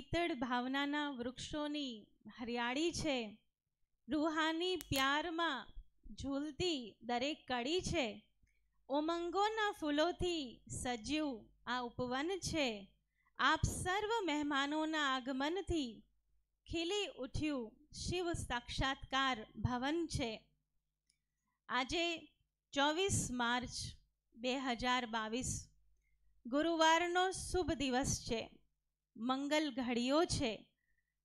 શીતળ ભાવનાના વૃક્ષોની હરિયાળી છે રૂહાની પ્યારમાં ઝૂલતી દરેક કડી છે ઉમંગોના ફૂલોથી સજ્યું આ ઉપવન છે આપ સર્વ મહેમાનોના આગમનથી ખીલી ઉઠ્યું શિવ સાક્ષાત્કાર ભવન છે આજે ચોવીસ માર્ચ બે હજાર બાવીસ ગુરુવારનો શુભ દિવસ છે મંગલ ઘડીઓ છે.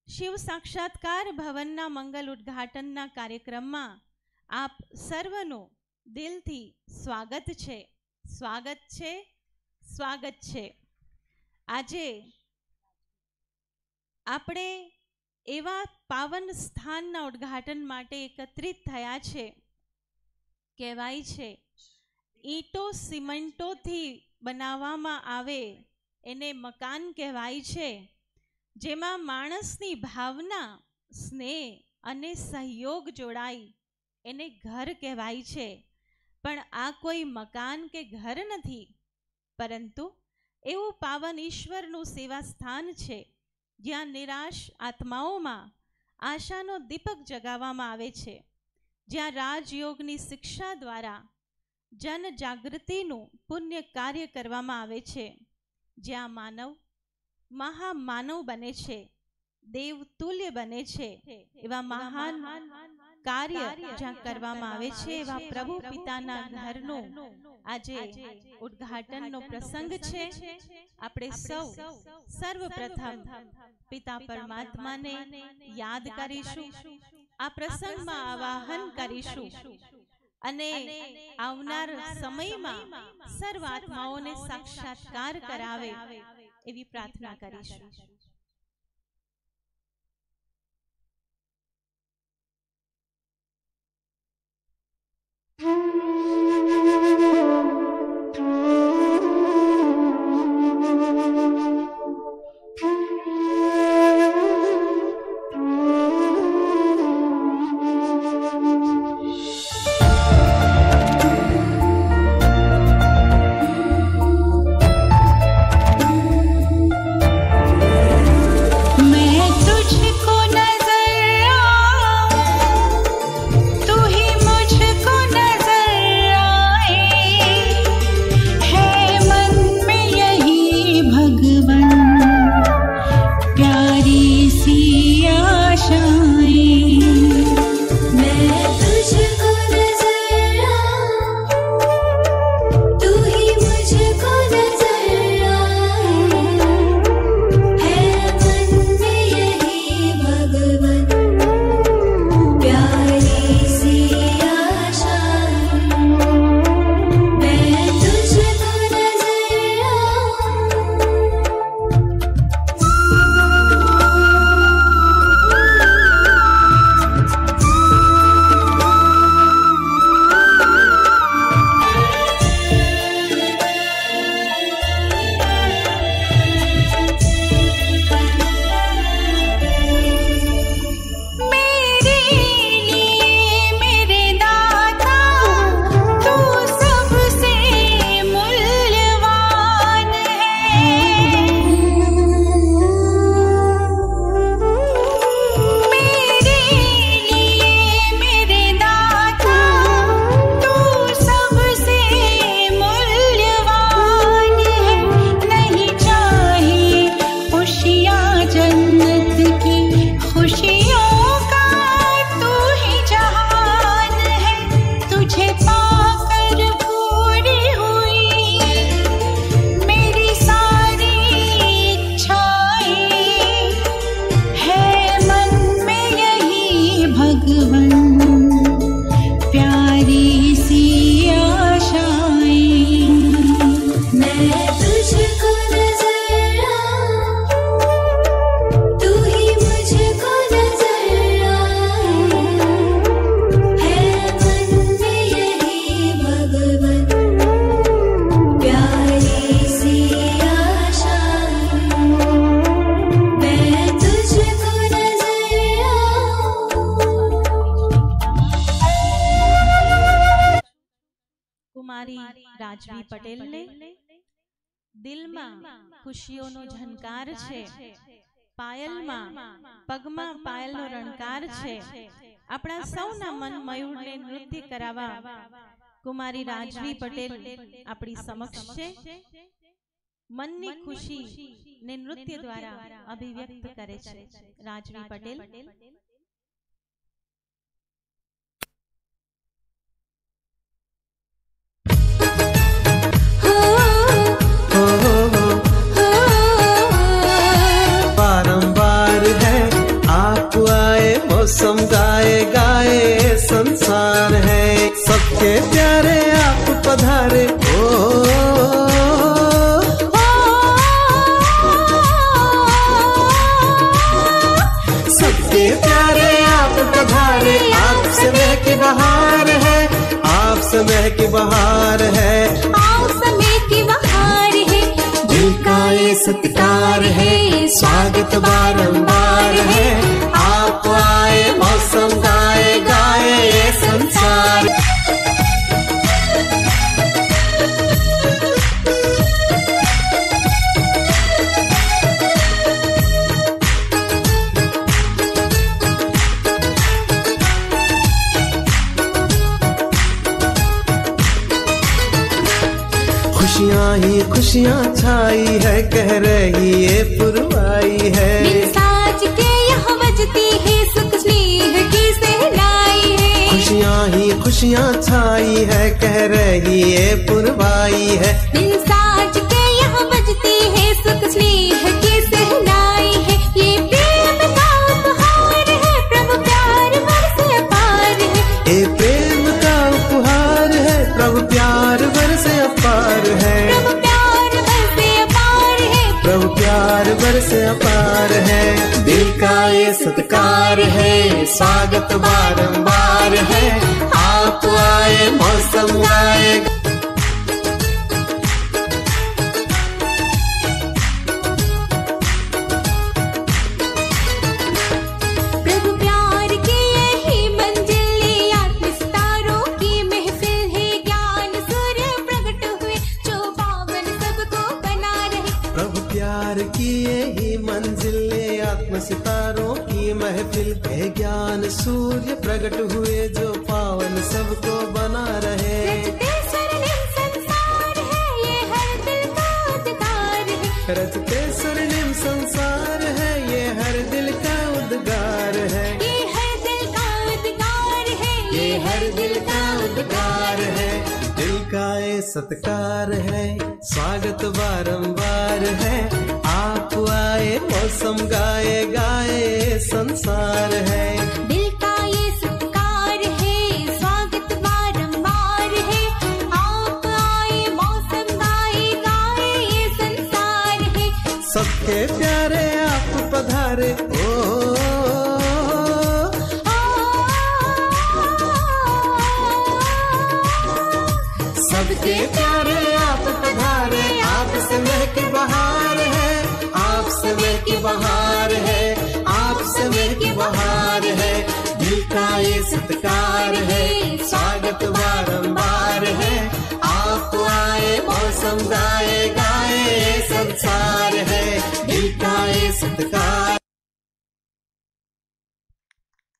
શિવ સાક્ષાત્કાર ભવનના મંગલ ઉદ્ઘાટનના કાર્યક્રમમાં આપ સર્વનું દિલથી સ્વાગત છે. સ્વાગત છે. સ્વાગત છે. આજે આપણે એવા પાવન સ્થાનના ઉદ્ઘાટન માટે એકત્રિત થયા છે. કહેવાય છે. ઈંટો સિમેન્ટોથી બનાવવામાં આવે એને મકાન કહેવાય છે, જેમાં માણસની ભાવના, સ્નેહ અને સહયોગ જોડાય એને ઘર કહેવાય છે. પણ આ કોઈ મકાન કે ઘર નથી, પરંતુ એવું પાવન ઈશ્વરનું સેવા સ્થાન છે, જ્યાં નિરાશ આત્માઓમાં આશાનો દીપક જગાવવામાં આવે છે, જ્યાં રાજયોગની શિક્ષા દ્વારા જનજાગૃતિનું પુણ્ય કાર્ય કરવામાં આવે છે. જ્યાં માનવ મહામાનવ બને છે દેવતુલ્ય બને છે એવા મહાન કાર્ય જ્યાં કરવામાં આવે છે એવા પ્રભુ પિતાના ઘરનો આજે ઉદ્ઘાટનનો પ્રસંગ છે. આપણે સૌ સર્વપ્રથમ પિતા પરમાત્માને યાદ કરીશું. આ પ્રસંગમાં આવાહન કરીશું. અને આવનાર સમયમાં સર્વ આત્માઓને સાક્ષાત્કાર કરાવે એવી પ્રાર્થના કરીશું. નૃત્ય દ્વારા અભિવ્યક્ત કરે છે. રાજવી પટેલ बहार है आओ समय की बहार है दिल का ये सत्कार है स्वागत बारंबार है खुशियाँ छाई है कह रही ये पुरवाई है। साज के यहाँ बजती है सुख स्नेह की सहनाई है। खुशियाँ ही खुशियाँ छाई है कह रही ये पुरवाई है। साज के यहाँ बजती है सुख स्नेह प्यार बरसे अपार है दिल का ये सत्कार है स्वागत बारंबार है आप आए मौसम आए सत्कार है स्वागत बारंबार है आप आए मौसम गाए गाए संसार है स्वागत बारंबार है आप आए मौसम गाए गाए ये संसार है दिल का ये सत्कार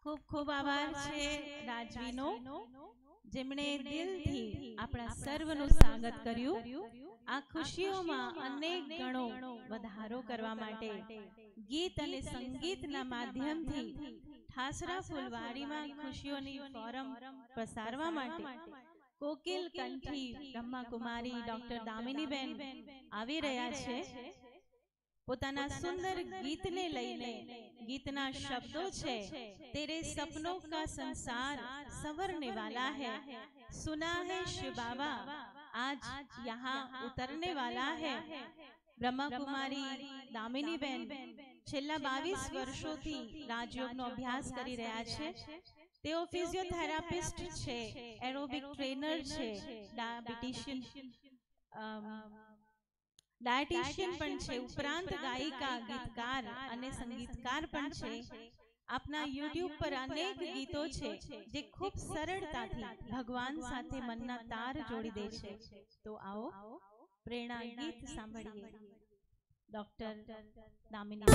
ખૂબ ખૂબ આભાર છે રાજવીનો જેમણે દિલથી આપણા સર્વનું સ્વાગત કર્યું આ ખુશીઓમાં અનેક ગણો વધારો કરવા માટે ગીત અને સંગીતના માધ્યમથી ઠાસરા ફુલવારીમાં ખુશીઓની ફોરમ પ્રસારવા માટે કોકિલ કંઠી બ્રહ્માકુમારી ડોક્ટર દામિનીબેન આવી રહ્યા છે પોતાના સુંદર ગીતને લઈને ગીતના શબ્દો છે તેરે સપનો કા સંસાર સંવરને વાલા હે સુના હે શિવ બાબા આજ યહાં ઉતરને વાલા હે બ્રહ્માકુમારી દામિનીબેન છેલ્લા બાવીસ વર્ષોથી રાજયોગનો અભ્યાસ કરી રહ્યા છે. તેઓ ફિઝિયોથેરાપિસ્ટ છે એરોબિક ટ્રેનર છે ડાયાબિટીશિયન ડાયટિશિયન પણ છે ઉપરાંત ગાયિકા ગીતકાર અને સંગીતકાર પણ છે. આપના યુટ્યુબ પર અનેક ગીતો છે જે ખૂબ સરળતાથી ભગવાન સાથે મનના તાર જોડી દે છે. તો આવો પ્રેરણા ગીત સાંભળીએ. ડોક્ટર દામિની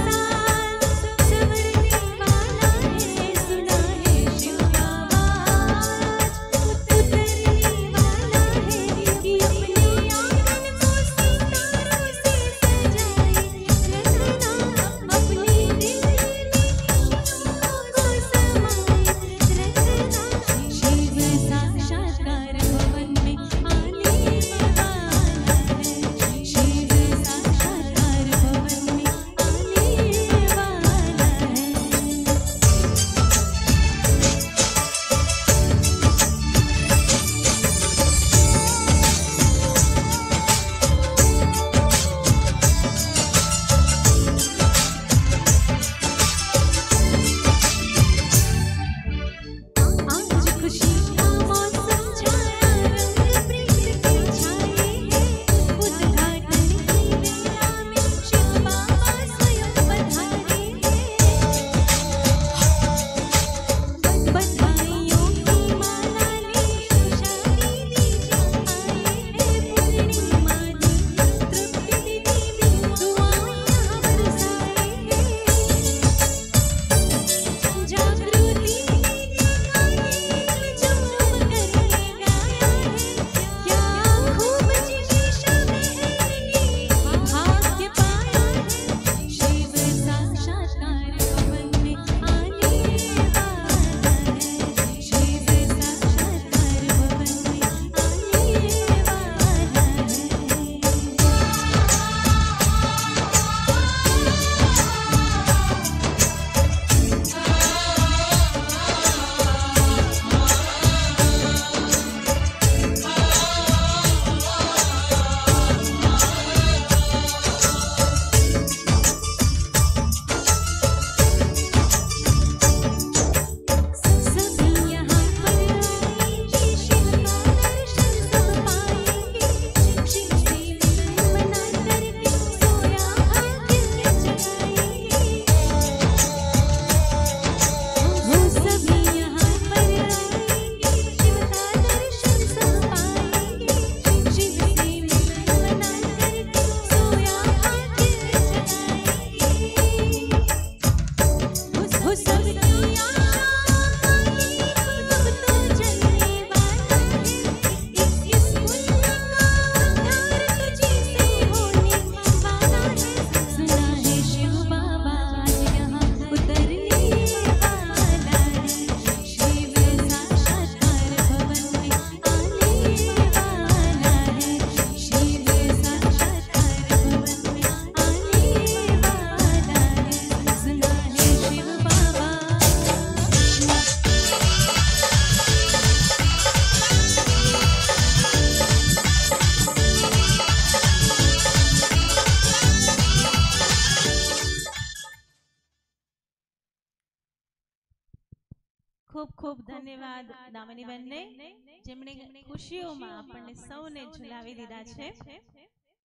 ખુશીઓમાં આપણને સૌને ઝુલાવી દીધા છે.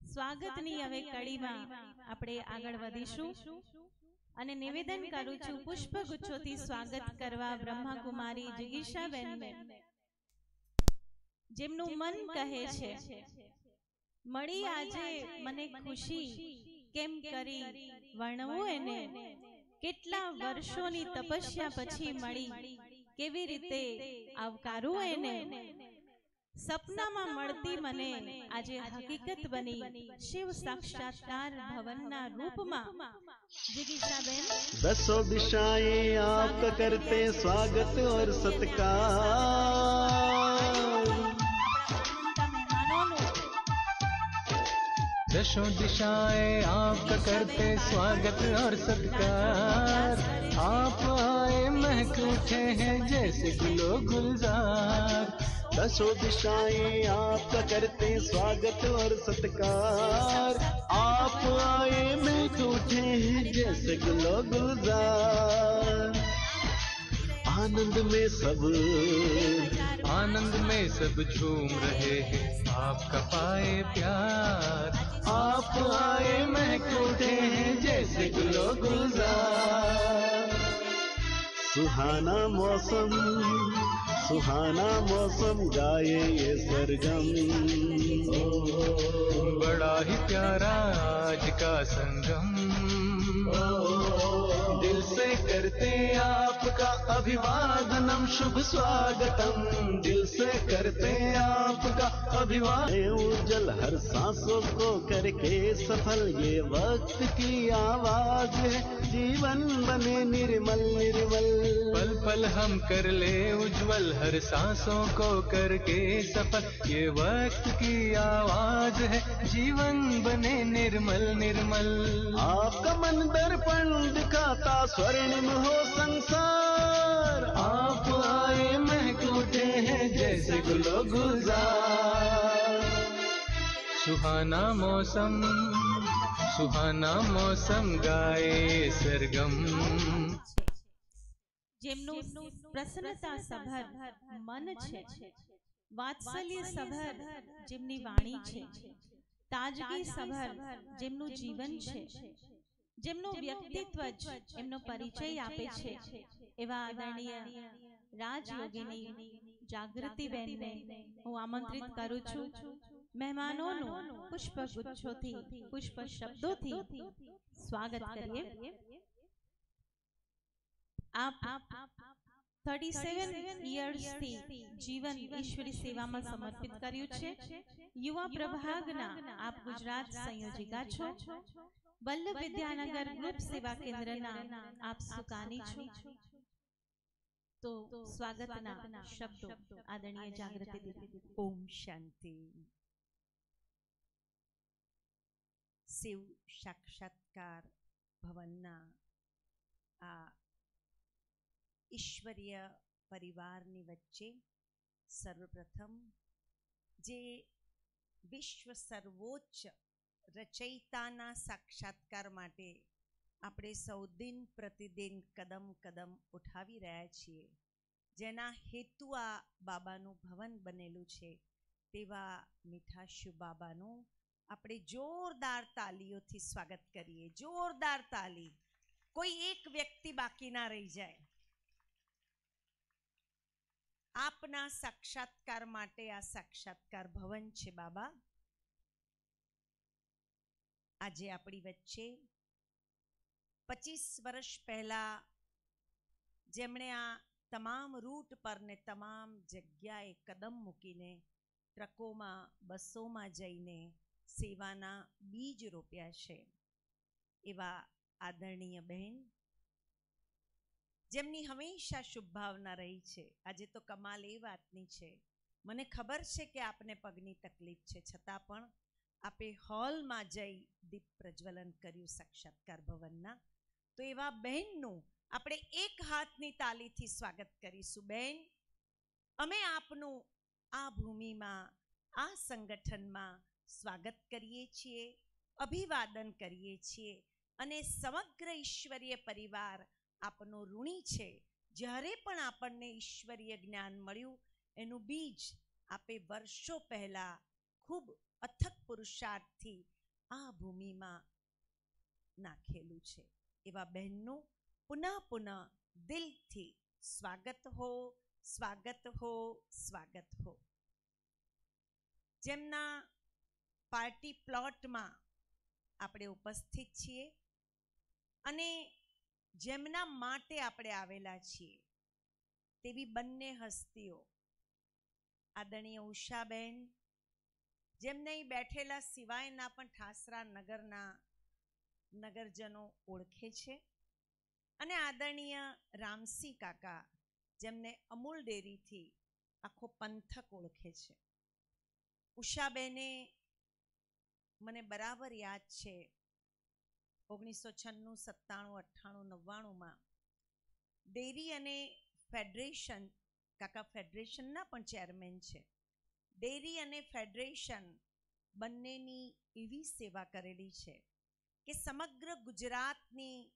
સ્વાગતની હવે કડીમાં આપણે આગળ વધીશું. અને નિવેદન કરું છું પુષ્પગુચ્છોથી સ્વાગત કરવા બ્રહ્માકુમારી જિગીષાબેનને જેમનું મન કહે છે મળી આજે મને ખુશી. કેમ કરી? વર્ણવું એને. કેટલા વર્ષોની તપસ્યા પછી મળી? કેવી રીતે આવકારું એને? સપનામાં મળતી મને આજે હકીકત બની શિવ સાક્ષાત્કાર ભવનના રૂપમાં જિગીષાબેન दसों दिशाएं आपका करते स्वागत और सत्कार આપણા મહેમાનોનું दशों दिशाएं आपका करते स्वागत और सत्कार आप आए महक उठे हैं जैसे गुलो गुलजार दसों दिशाएँ आपका करते स्वागत और सत्कार। आप आए मैं उठे हैं जैसे गुलो गुलजार। आनंद में सब। आनंद में सब झूम रहे हैं आपका पाए प्यार। आप आए महक उठे हैं जैसे गुलो गुलजार। सुहाना मौसम सुहाना मौसम गाए ये सरगम बड़ा ही प्यारा आज का संगम दिल से करते आपका अभिवादनम शुभ स्वागतम दिल से करते आपका अभिवादन। उज्जवल हर सांसों को करके सफल, ये वक्त की आवाज़ है। जीवन बने निर्मल निर्मल। पल पल हम कर ले उज्जवल हर सांसों को करके सफल, ये वक्त की आवाज़ है। जीवन बने निर्मल निर्मल। आपका मन दर्पण दिखाता स्वर्णिम हो संसार आप आए महक उठे हैं जैसे गुलो गुलजार सुहाना मौसम सुहाना मौसम गाए सरगम જેમનું પ્રસન્નતા સભર મન છે વાત્સલ્ય સભર જેમની વાણી છે તાજગી સભર જેમનું જીવન છે જેમનું વ્યક્તિત્વ જ એમનો પરિચય આપે છે. એવા આદરણીય રાજયોગીની જાગૃતિબેનને હું આમંત્રિત કરું છું. મહેમાનોનું પુષ્પ ગુચ્છોથી પુષ્પ શબ્દોથી સ્વાગત કરીએ. આપ થર્ટી સેવનથી જીવન ઈશ્વરી સેવામાં સમર્પિત કર્યું છે. યુવા પ્રભાગના આપ ગુજરાત સંયોજિકા છો. વલ્લભ વિદ્યાનગર ગ્રુપ સેવા કેન્દ્રના આપ સુકાની છો તો સ્વાગતના શબ્દો આદરણીય જાગૃતિ દીદી ઓમ શાંતિ શિવ સાક્ષાત્કાર ભવનના આ ઈશ્વરીય પરિવારની વચ્ચે સર્વપ્રથમ જે વિશ્વ સર્વોચ્ચ રચયિતાના સાક્ષાત્કાર માટે આપણે સૌ દિન પ્રતિદિન કદમ કદમ ઉઠાવી રહ્યા છીએ. જેના હેતુ આ બાબાનું ભવન બનેલું છે, તેવા મીઠા શિવ બાબાનું આપણે જોરદાર તાલીઓથી સ્વાગત કરીએ. જોરદાર તાલી. કોઈ એક વ્યક્તિ બાકી ના રહી જાય. આપના સાક્ષાત્કાર માટે આ સાક્ષાત્કાર ભવન છે બાબા. આજે આપણી વચ્ચે પચીસ વર્ષ પહેલાં જેમણે આ તમામ રૂટ પર ને તમામ જગ્યાએ કદમ મૂકીને ટ્રકોમાં, બસોમાં જઈને સેવાના બીજ રોપ્યા છે. એવા આદરણીય બહેન, જેમની હંમેશા શુભભાવના રહી છે. આજે તો કમાલ એ વાતની છે. મને ખબર છે કે આપને પગની તકલીફ છે. છતાં પણ આપે હોલમાં જઈ દીપ પ્રજ્વલન કર્યું સાક્ષાત્કાર ભવનના તો એવા બહેનનું આપણે એક હાથની તાલીથી સ્વાગત કરીશું. બહેન, અમે આપનું આ ભૂમિમાં, આ સંગઠનમાં સ્વાગત કરીએ છીએ, અભિવાદન કરીએ છીએ અને સમગ્ર ઈશ્વરીય પરિવાર આપનો ઋણી છે. જ્યારે પણ આપણને ઈશ્વરીય જ્ઞાન મળ્યું, એનું બીજ આપે વર્ષો પહેલા ખૂબ અથક પુરુષાર્થથી આ ભૂમિમાં નાખેલું છે. એવા બહેનનું પુનઃ પુનઃ દિલથી સ્વાગત હો સ્વાગત હો સ્વાગત હો. જેમના પાર્ટી પ્લોટમાં આપણે ઉપસ્થિત છીએ અને જેમના માટે આપણે આવેલા છીએ તેવી બંને હસ્તીઓ આદરણીય ઉષાબેન જેમને અહીં બેઠેલા સિવાયના પણ ઠાસરા નગરના નગરજનો ઓળખે છે. અને આદરણીય રામસી કાકા, જેમને અમૂલ ડેરીથી આખો પંથક ઓળખે છે. ઉષાબેને મને બરાબર યાદ છે ઓગણીસો છન્નું, સત્તાણું, અઠ્ઠાણું, નવ્વાણુંમાં ડેરી અને ફેડરેશન, કાકા ફેડરેશનના પણ ચેરમેન છે. ડેરી અને ફેડરેશન બંનેની એવી સેવા કરેલી છે કે સમગ્ર ગુજરાતની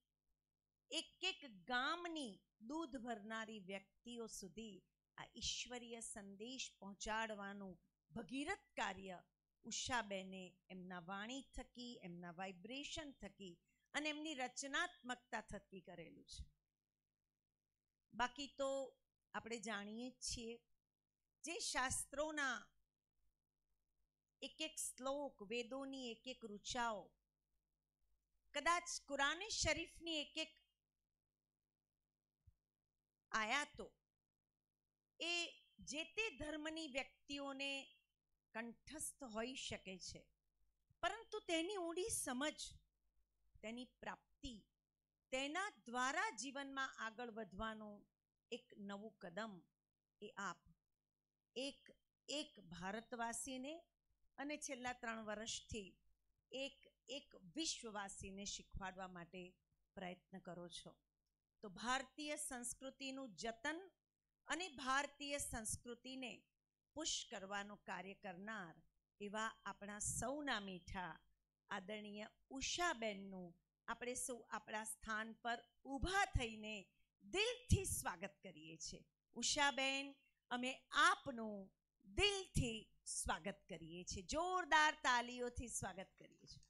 એક એક ગામની દૂધ ભરનારી વ્યક્તિઓ સુધી આ ઈશ્વરીય સંદેશ પહોંચાડવાનું ભગીરથ કાર્ય ઉષાબેને એમના વાણી થકી, એમના વાઇબ્રેશન થકી અને એમની રચનાત્મકતા થકી કરેલું છે. બાકી તો આપણે જાણીએ જ છીએ જે શાસ્ત્રોના એક એક શ્લોક, વેદોની એક એક રૂચાઓ કદાચ કુરાને શરીફની એક એક આયાતો, એ જે તે ધર્મની વ્યક્તિઓને કંઠસ્થ હોઈ શકે છે. પરંતુ તેની ઊંડી સમજ, તેની પ્રાપ્તિ, તેના દ્વારા જીવનમાં આગળ વધવાનું એક નવું કદમ એ આપ એક એક ભારતવાસીને અને છેલ્લા ત્રણ વર્ષથી એક એક વિશ્વવાસીને શીખવાડવા માટે પ્રયત્ન કરો છો. તો ભારતીય સંસ્કૃતિનું જતન અને ભારતીય સંસ્કૃતિને પુશ કરવાનું કાર્ય કરનાર એવા આપણા સૌના મીઠા આદરણીય ઉષાબેનનું આપણે સૌ આપણા સ્થાન પર ઊભા થઈને દિલથી સ્વાગત કરીએ છીએ. ઉષાબેન અમે આપનું દિલથી સ્વાગત કરીએ છીએ. જોરદાર તાલીઓથી સ્વાગત કરીએ છીએ.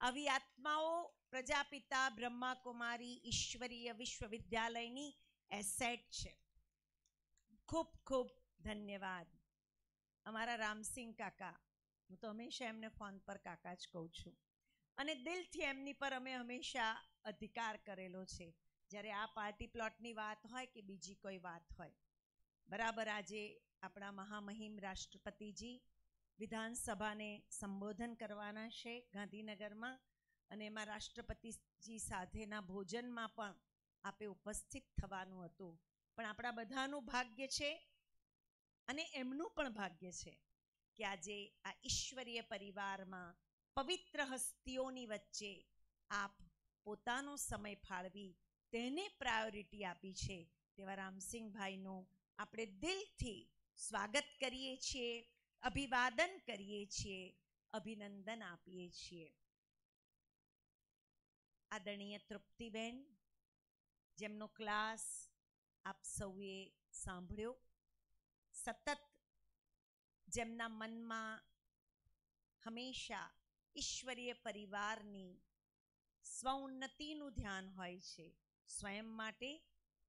આવી આત્માઓ પ્રજાપિતા બ્રહ્મા કુમારી ઈશ્વરીય વિશ્વવિદ્યાલયની એસેટ છે. ખૂબ ખૂબ ધન્યવાદ. અમારા રામસિંહ કાકા, હું તો હંમેશા એમને ફોન પર કાકા જ કહું છું. અને દિલથી એમની પર અમે હંમેશા અધિકાર કરેલો છે. જ્યારે આ પાર્ટી પ્લોટની વાત હોય કે બીજી કોઈ વાત હોય. બરાબર આજે આપણા મહામહિમ રાષ્ટ્રપતિજી વિધાનસભાને સંબોધન કરવાના છે ગાંધીનગરમાં અને એમાં રાષ્ટ્રપતિજી સાથેના ભોજનમાં પણ આપે ઉપસ્થિત થવાનું હતું. પણ આપણા બધાનું ભાગ્ય છે અને એમનું પણ ભાગ્ય છે કે આજે આ ઈશ્વરીય પરિવારમાં પવિત્ર હસ્તીઓની વચ્ચે આપ પોતાનો સમય ફાળવી તેને પ્રાયોરિટી આપી છે. તેવા રામસિંહભાઈનું આપણે દિલથી સ્વાગત કરીએ છીએ, અભિવાદન કરીએ છીએ, અભિનંદન આપીએ છીએ. આદરણીય તૃપ્તિબેન, જેમનો ક્લાસ આપ સૌએ સાંભળ્યો. સતત જેમના મનમાં હંમેશા ઈશ્વરીય પરિવારની સ્વઉન્નતિનું ધ્યાન હોય છે. સ્વયં માટે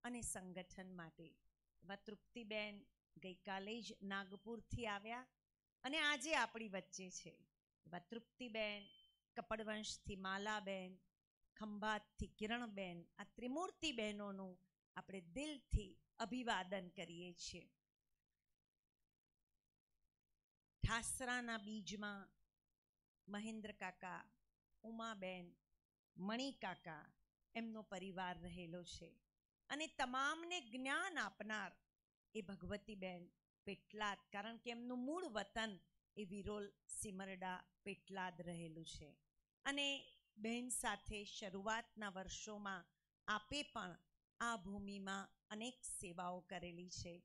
અને સંગઠન માટે. એવા તૃપ્તિબેન ગઈકાલે જ નાગપુરથી આવ્યા અને આજે આપણી વચ્ચે છે. એવા તૃપ્તિબેન કપડવંશથી માલાબેન, ખંભાતથી કિરણબેન આ ત્રિમૂર્તિ બહેનોનું આપણે દિલથી અભિવાદન કરીએ છીએ. ઠાસરાના બીજમાં મહેન્દ્ર કાકા, ઉમાબેન મણિ કાકા એમનો પરિવાર રહેલો છે. અને તમામને જ્ઞાન આપનાર એ ભગવતીબેન પેટલાદ, કારણ કે એમનું મૂળ વતન એ વિરોલ સિમરડા પેટલાદ રહેલું છે. અને બહેન સાથે શરૂઆતના વર્ષોમાં આપે પણ આ ભૂમિમાં અનેક સેવાઓ કરેલી છે.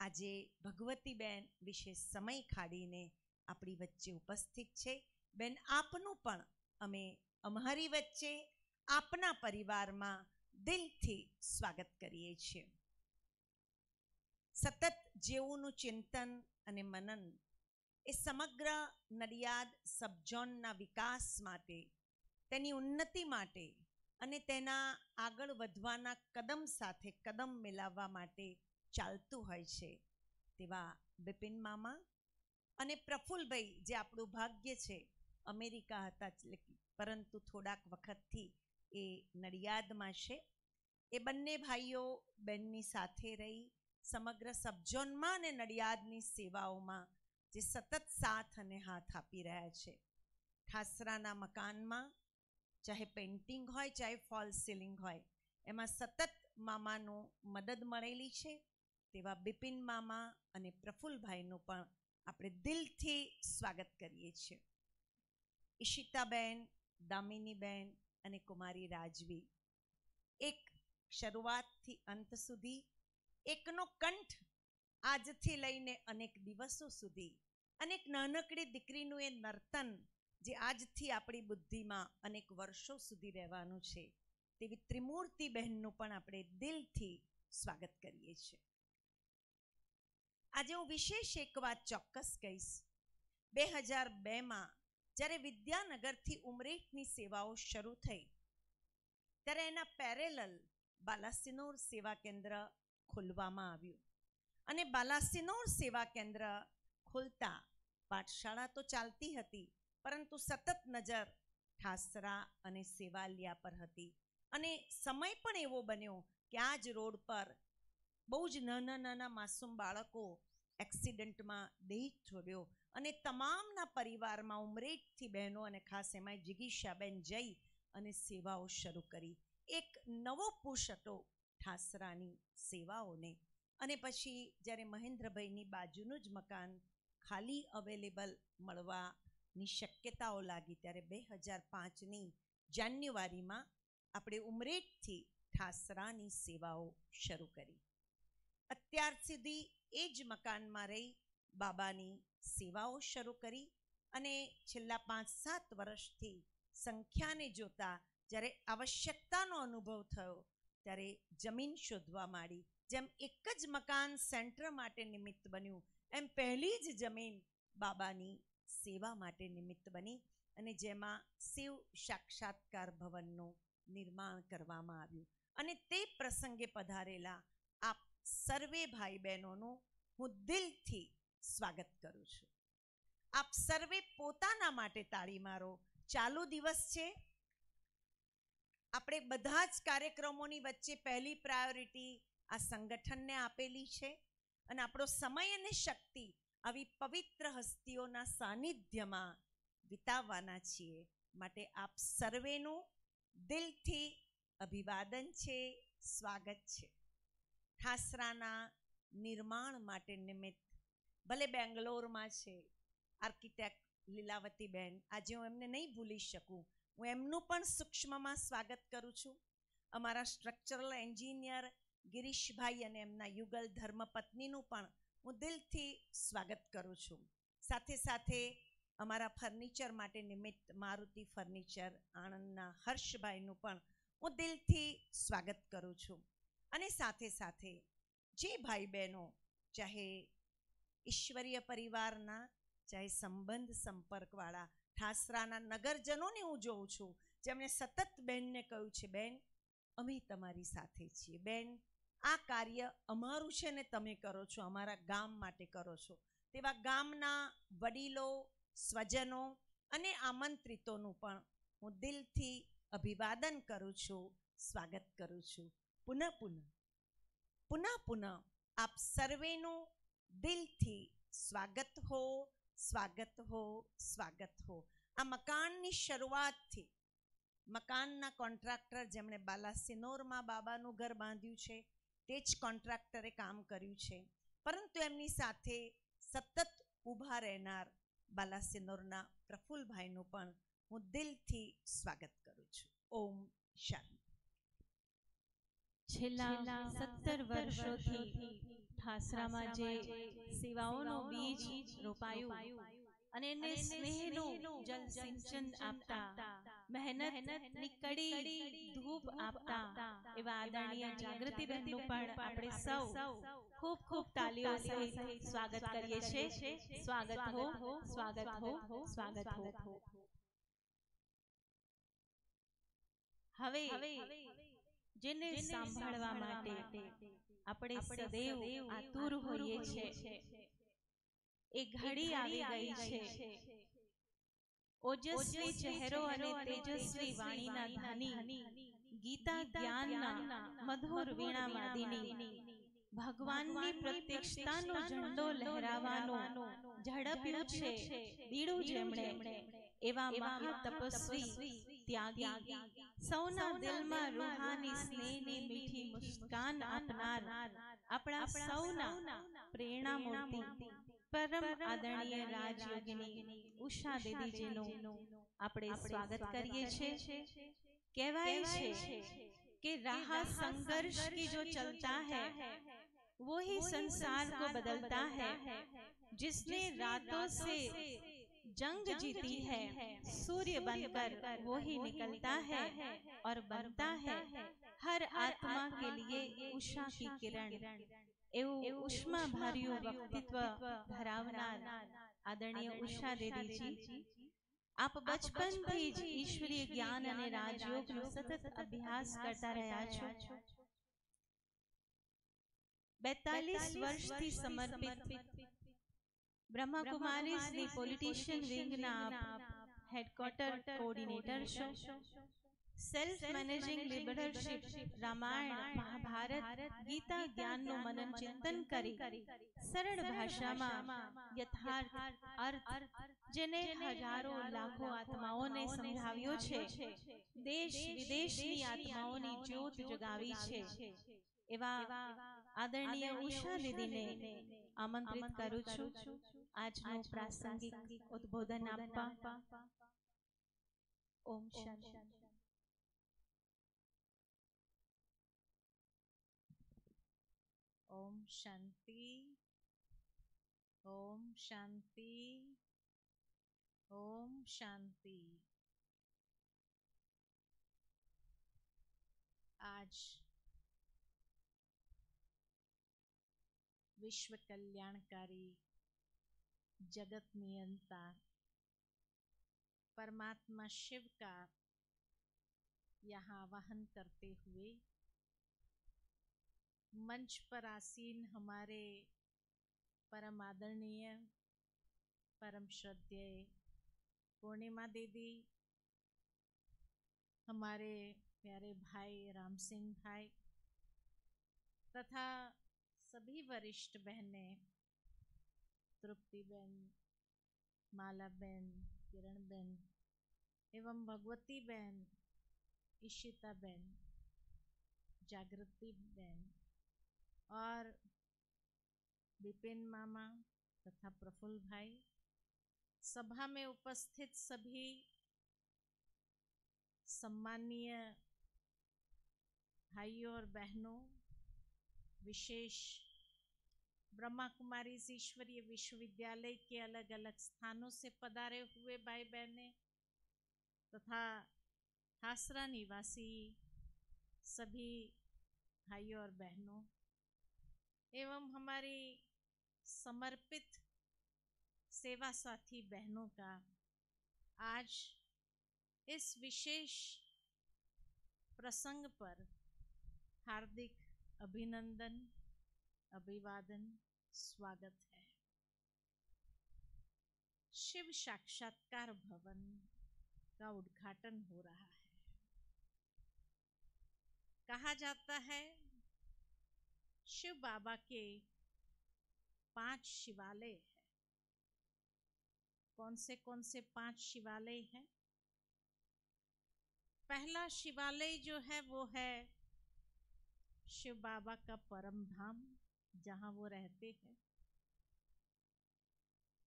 આજે ભગવતીબેન વિશે સમય કાઢીને આપણી વચ્ચે ઉપસ્થિત છે. બેન, આપનું પણ અમે અમારી વચ્ચે આપના પરિવારમાં દિલથી સ્વાગત કરીએ છીએ. સતત જેઓનું ચિંતન અને મનન એ સમગ્ર નડિયાદ સબઝોનના વિકાસ માટે, તેની ઉન્નતિ માટે અને તેના આગળ વધવાના કદમ સાથે કદમ મિલાવવા માટે ચાલતું હોય છે તેવા બિપિન મામા અને પ્રફુલભાઈ, જે આપણું ભાગ્ય છે. અમેરિકા હતા પરંતુ થોડાક વખતથી એ નડિયાદમાં છે. એ બંને ભાઈઓ બેનની સાથે રહી. સમગ્ર સબજોનમાં અને નડિયાદની સેવાઓમાં જે સતત સાથ અને હાથ આપી રહ્યા છે. ઠાસરાના મકાનમાં, ચાહે પેઇન્ટિંગ હોય, ચાહે ફોલ સીલિંગ હોય, એમાં સતત મામાનું મદદ મળેલી છે. તેવા બિપિન મામા અને પ્રફુલભાઈનું પણ આપણે દિલથી સ્વાગત કરીએ છીએ. ઈશિતાબેન, દામિનીબેન અને કુમારી રાજવી. એક શરૂઆતથી અંત સુધી, એકનો કંઠ આજથી લઈને અનેક દિવસો સુધી. અનેક નાનકડી દીકરીનું એ નર્તન જે આજથી આપણી બુદ્ધિમાં અનેક વર્ષો સુધી રહેવાનું છે, તેવી ત્રિમૂર્તિ બહેનનું પણ આપણે દિલથી સ્વાગત કરીએ છીએ. આજે હું વિશેષ એક વાત ચોક્કસ કહીશ. બે હજાર બેમાં જ્યારે વિદ્યાનગરથી ઉમરેઠની સેવાઓ શરૂ થઈ, ત્યારે એના પેરેલલ બાલાસિનોર સેવા કેન્દ્ર ખોલવામાં આવ્યું. અને બાલાસિનોર સેવા કેન્દ્ર ખોલતા પાઠશાળા તો ચાલતી હતી, પરંતુ સતત નજર ઠાસરા અને સેવાલિયા પર હતી. અને સમય પણ એવો બન્યો કે આ જ રોડ પર બહુ જ નાના નાના માસૂમ બાળકો એક્સિડન્ટમાં દેહ છોડ્યો અને તમામના પરિવારમાં ઉમરેઠથી બહેનો અને ખાસ એમાં જિગીશાબેન જઈ અને સેવાઓ શરૂ કરી. એક નવો પુશ હતો ઠાસરાની સેવાઓને. અને પછી જ્યારે મહેન્દ્રભાઈની બાજુનું જ મકાન ખાલી અવેલેબલ મળવાની શક્યતાઓ લાગી, ત્યારે બે હજાર પાંચની જાન્યુઆરીમાં આપણે ઉમરેઠથી ઠાસરાની સેવાઓ શરૂ કરી. અત્યાર સુધી એ જ મકાનમાં રહી બાબાની સેવાઓ શરૂ કરી અને છેલ્લા પાંચ સાત વર્ષથી સંખ્યાને જોતા જ્યારે આવશ્યકતાનો અનુભવ થયો ત્યારે જમીન શોધવા માંડી. જેમ એક જ મકાન સેન્ટર માટે નિમિત્ત બન્યું, એમ પહેલી જ જમીન બાબાની સેવા માટે નિમિત્ત બની અને જેમાં શિવ સાક્ષાત્કાર ભવનનું નિર્માણ કરવામાં આવ્યું. અને તે પ્રસંગે પધારેલા આપ સર્વે ભાઈ બહેનોનું હું દિલથી સ્વાગત કરું છું. આપ સર્વે પોતાના માટે તાળી મારો. ચાલુ દિવસ છે. આપણે બધા જ કાર્યક્રમોની વચ્ચે પહેલી પ્રાયોરિટી આ સંગઠનને આપેલી છે અને આપણો સમય અને શક્તિ આવી પવિત્ર હસ્તીઓના સાનિધ્યમાં વિતાવવાના છીએ. માટે આપ સર્વેનું દિલથી અભિવાદન છે, સ્વાગત છે. ઠાસરાના નિર્માણ માટે નિમિત્ત ભલે બેંગ્લોરમાં છે આર્કિટેક્ટ લીલાવતીબેન આજે હું એમને નહીં ભૂલી શકું. હું એમનું પણ સૂક્ષ્મમાં સ્વાગત કરું છું. અમારા સ્ટ્રક્ચરલ એન્જિનિયર ગિરીશભાઈ અને એમના યુગલ ધર્મપત્નીનું પણ હું દિલથી સ્વાગત કરું છું. સાથે સાથે અમારા ફર્નિચર માટે નિમિત્ત મારુતિ ફર્નિચર આણંદના હર્ષભાઈનું પણ હું દિલથી સ્વાગત કરું છું. અને સાથે સાથે જે ભાઈ બહેનો, ચાહે ઈશ્વરીય પરિવારના, ચાહે સંબંધ સંપર્કવાળા, ઠાસરાના નગરજનોને હું જોઉં છું. જેમણે સતત બેનને કહ્યું છે બેન અમે તમારી સાથે છીએ. બેન આ કાર્ય અમારું છે ને તમે કરો છો, અમારા ગામ માટે કરો છો. તેવા ગામના વડીલો, સ્વજનો અને આમંત્રિતોનું પણ હું દિલથી અભિવાદન કરું છું, સ્વાગત કરું છું. પુનઃ પુનઃ પુનઃ પુનઃ આપ સર્વેનું દિલથી સ્વાગત હો સ્વાગત હો સ્વાગત હો. આ મકાનની શરૂઆતથી, મકાનના કોન્ટ્રાક્ટર જેમણે બાલાસિનોરમાં બાબાનું ઘર બાંધ્યું છે, તે જ કોન્ટ્રાક્ટરે કામ કર્યું છે. પરંતુ એમની સાથે સતત ઊભા રહેનાર બાલાસિનોરના પ્રફુલભાઈનું પણ હું દિલથી સ્વાગત કરું છું. ઓમ શાંતિ. છેલ્લા સત્તર વર્ષોથી ઠાસરામાં જે સેવાઓનો બીજ રોપાયું અને એને સ્નેહનું જલ સિંચન આપતા મહેનતની કડી ધૂપ આપતા. એવા આદરણીય જાગૃતિ બહેનનું પણ આપણે સૌ ખૂબ ખૂબ તાલીઓ સહિત સ્વાગત કરીએ છીએ. સ્વાગત હો સ્વાગત હો સ્વાગત હો હવે જેને સાંભળવા માટે આપણે સદૈવ આતુર હોઈએ છે એ ઘડી આવી ગઈ છે. ઓજસ્વી ચહેરો અને તેજસ્વી વાણીના ધની ગીતા જ્ઞાનના મધુર વીણા વાદિની ભગવાનની પ્રત્યક્ષતાનો ઝંડો લહેરાવાનો. ઝડપ્યું છે. બીડું જેમણે. એવા મહા તપસ્વી ત્યાગી. સૌના દિલમાં રૂહાની સ્નેહની મીઠી મુસ્કાન આપનાર આપણા સૌના પ્રેરણા મૂર્તિ પરમ આદરણીય રાજયોગિની ઉષા દીદીજીનું આપણે સ્વાગત કરીએ છીએ કહેવાય છે कि राह संघर्ष की जो चलता है वो ही संसार को बदलता है जिसने रातों से जंग जीती है सूर्य बनकर वो ही निकलता है और बनता है हर आत्मा के लिए उषा की किरण એવું ઉષ્મા ભર્યું વ્યક્તિત્વ ધરાવનાર આદરણીય ઉષા દેદીજી આપ બચપનથી જ ઈશ્વરીય જ્ઞાન અને રાજયોગનો સતત અભ્યાસ કરતા રહ્યા છો બેતાલીસ વર્ષથી સમર્પિત બ્રહ્માકુમારીઝની પોલિટિશિયન વિંગના હેડક્વાર્ટર કોઓર્ડિનેટર છો self managing leadership Ramayana Mahabharata Gita જ્ઞાનનું મનન ચિંતન કરી સરળ ભાષામાં યથાર્થ અર્થ જેને હજારો લાખો આત્માઓને સમજાવ્યો છે દેશ વિદેશની આત્માઓની જ્યોત જગાવી છે એવા આદરણીય ઉષા દીદીને આમંત્રિત કરું છું આજનું પ્રાસંગિક ઉદ્બોધન આપવા ઓમ શાંતિ ઓમ શાંતિ ઓમ શાંતિ ઓમ શાંતિ આજ विश्व कल्याणकारी जगत नियंता परमात्मा शिव का यहाँ आवाहन करते हुए मंच पर आसीन हमारे परम आदरणीय परम श्रद्धेय पूर्णिमा दीदी हमारे प्यारे भाई राम सिंह भाई तथा सभी वरिष्ठ बहनें તૃપ્તિબેન માલાબેન કિરણબેન એવમ ભગવતીબેન ઈશિતાબેન जागृतिबेन और विपिन मामा तथा प्रफुल्ल भाई। सभा में उपस्थित सभी सम्मानीय भाइयों और बहनों, विशेष ब्रह्मा कुमारी ईश्वरीय विश्वविद्यालय के अलग अलग स्थानों से पधारे हुए भाई बहनें तथा तो हासरा निवासी सभी भाइयों और बहनों एवं हमारी समर्पित सेवा साथी बहनों का आज इस विशेष प्रसंग पर हार्दिक अभिनंदन अभिवादन, स्वागत है। शिव साक्षात्कार भवन का उद्घाटन हो रहा है। कहा जाता है, शिव बाबा के पाँच शिवालय है। कौन से कौन से पाँच शिवालय हैं? पहला शिवालय जो है वो है शिव बाबा का परम धाम जहाँ वो रहते हैं।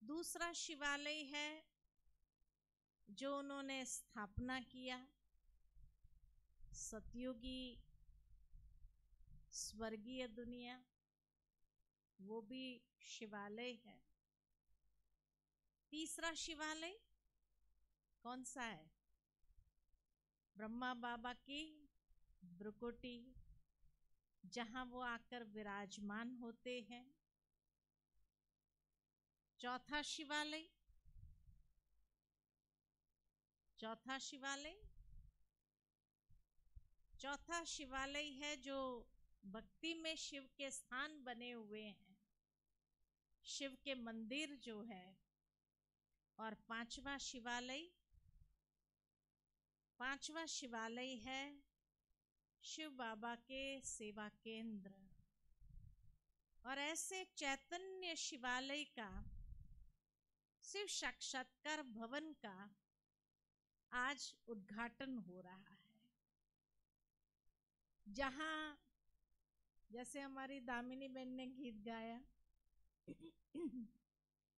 दूसरा शिवालय है, जो उन्होंने स्थापना किया। सतयुगी स्वर्गीय दुनिया, वो भी शिवालय है। तीसरा शिवालय कौन सा है? ब्रह्मा बाबा की ब्रुकुटी। जहाँ वो आकर विराजमान होते हैं। चौथा शिवालय। चौथा शिवालय। चौथा शिवालय है जो भक्ति में शिव के स्थान बने हुए हैं। शिव के मंदिर जो है। और पांचवा शिवालय। पांचवा शिवालय है शिव बाबा के सेवा केंद्र। और ऐसे चैतन्य शिवालय का, शिव साक्षात्कार भवन का आज उद्घाटन हो रहा है। जहाँ, जैसे हमारी दामिनी बहन ने गीत गाया,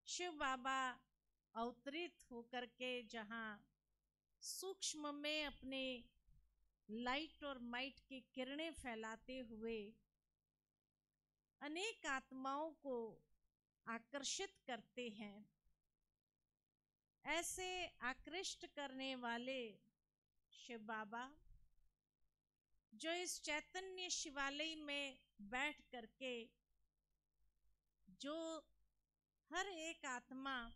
शिव बाबा अवतरित होकर के जहाँ सूक्ष्म में अपने लाइट और माइट की किरणें फैलाते हुए अनेक आत्माओं को आकर्षित करते हैं। ऐसे आकृष्ट करने वाले शिव बाबा, जो इस चैतन्य शिवालय में बैठ करके, जो हर एक आत्मा,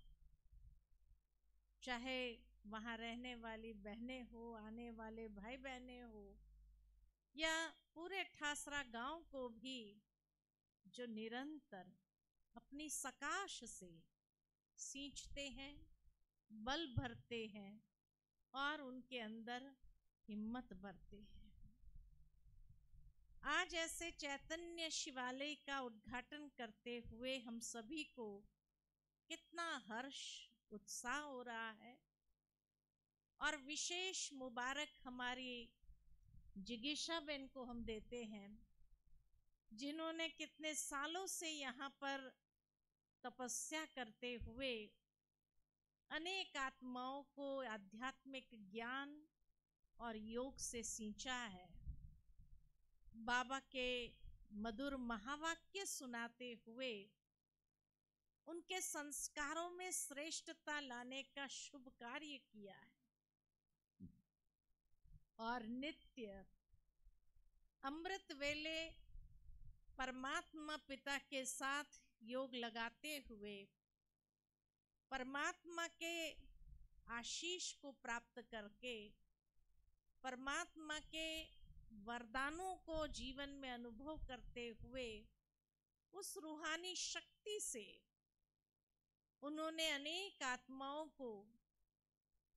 चाहे वहाँ रहने वाली बहनें हो, आने वाले भाई बहनें हो, या पूरे ठासरा गाँव को भी जो निरंतर अपनी सकाश से सींचते हैं, बल भरते हैं और उनके अंदर हिम्मत भरते हैं। आज ऐसे चैतन्य शिवालय का उद्घाटन करते हुए हम सभी को कितना हर्ष, उत्साह हो रहा है। और विशेष मुबारक हमारी जिगीशा बेन को हम देते हैं, जिन्होंने कितने सालों से यहाँ पर तपस्या करते हुए अनेक आत्माओं को आध्यात्मिक ज्ञान और योग से सींचा है। बाबा के मधुर महावाक्य सुनाते हुए उनके संस्कारों में श्रेष्ठता लाने का शुभ कार्य किया है। और नित्य। अमृत वेले परमात्मा पिता के साथ योग लगाते हुए परमात्मा के आशीष को प्राप्त करके, परमात्मा के वरदानों को जीवन में अनुभव करते हुए, उस रूहानी शक्ति से उन्होंने अनेक आत्माओं को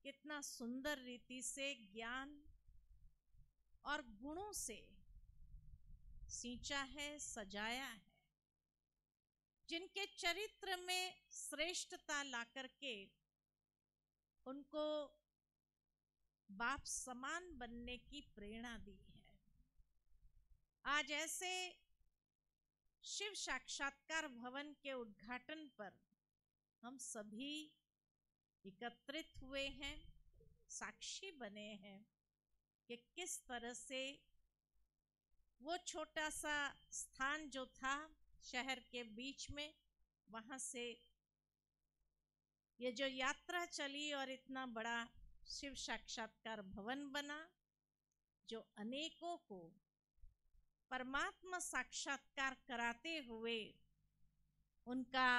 कितना सुंदर रीति से ज्ञान और गुणों से सींचा है, सजाया है। जिनके चरित्र में श्रेष्ठता ला करके उनको बाप समान बनने की प्रेरणा दी है। आज ऐसे शिव साक्षात्कार भवन के उद्घाटन पर हम सभी एकत्रित हुए हैं, साक्षी बने हैं। कि किस तरह से वो छोटा सा स्थान जो था शहर के बीच में, वहाँ से ये जो यात्रा चली और इतना बड़ा शिव साक्षात्कार भवन बना, जो अनेकों को परमात्मा साक्षात्कार कराते हुए उनका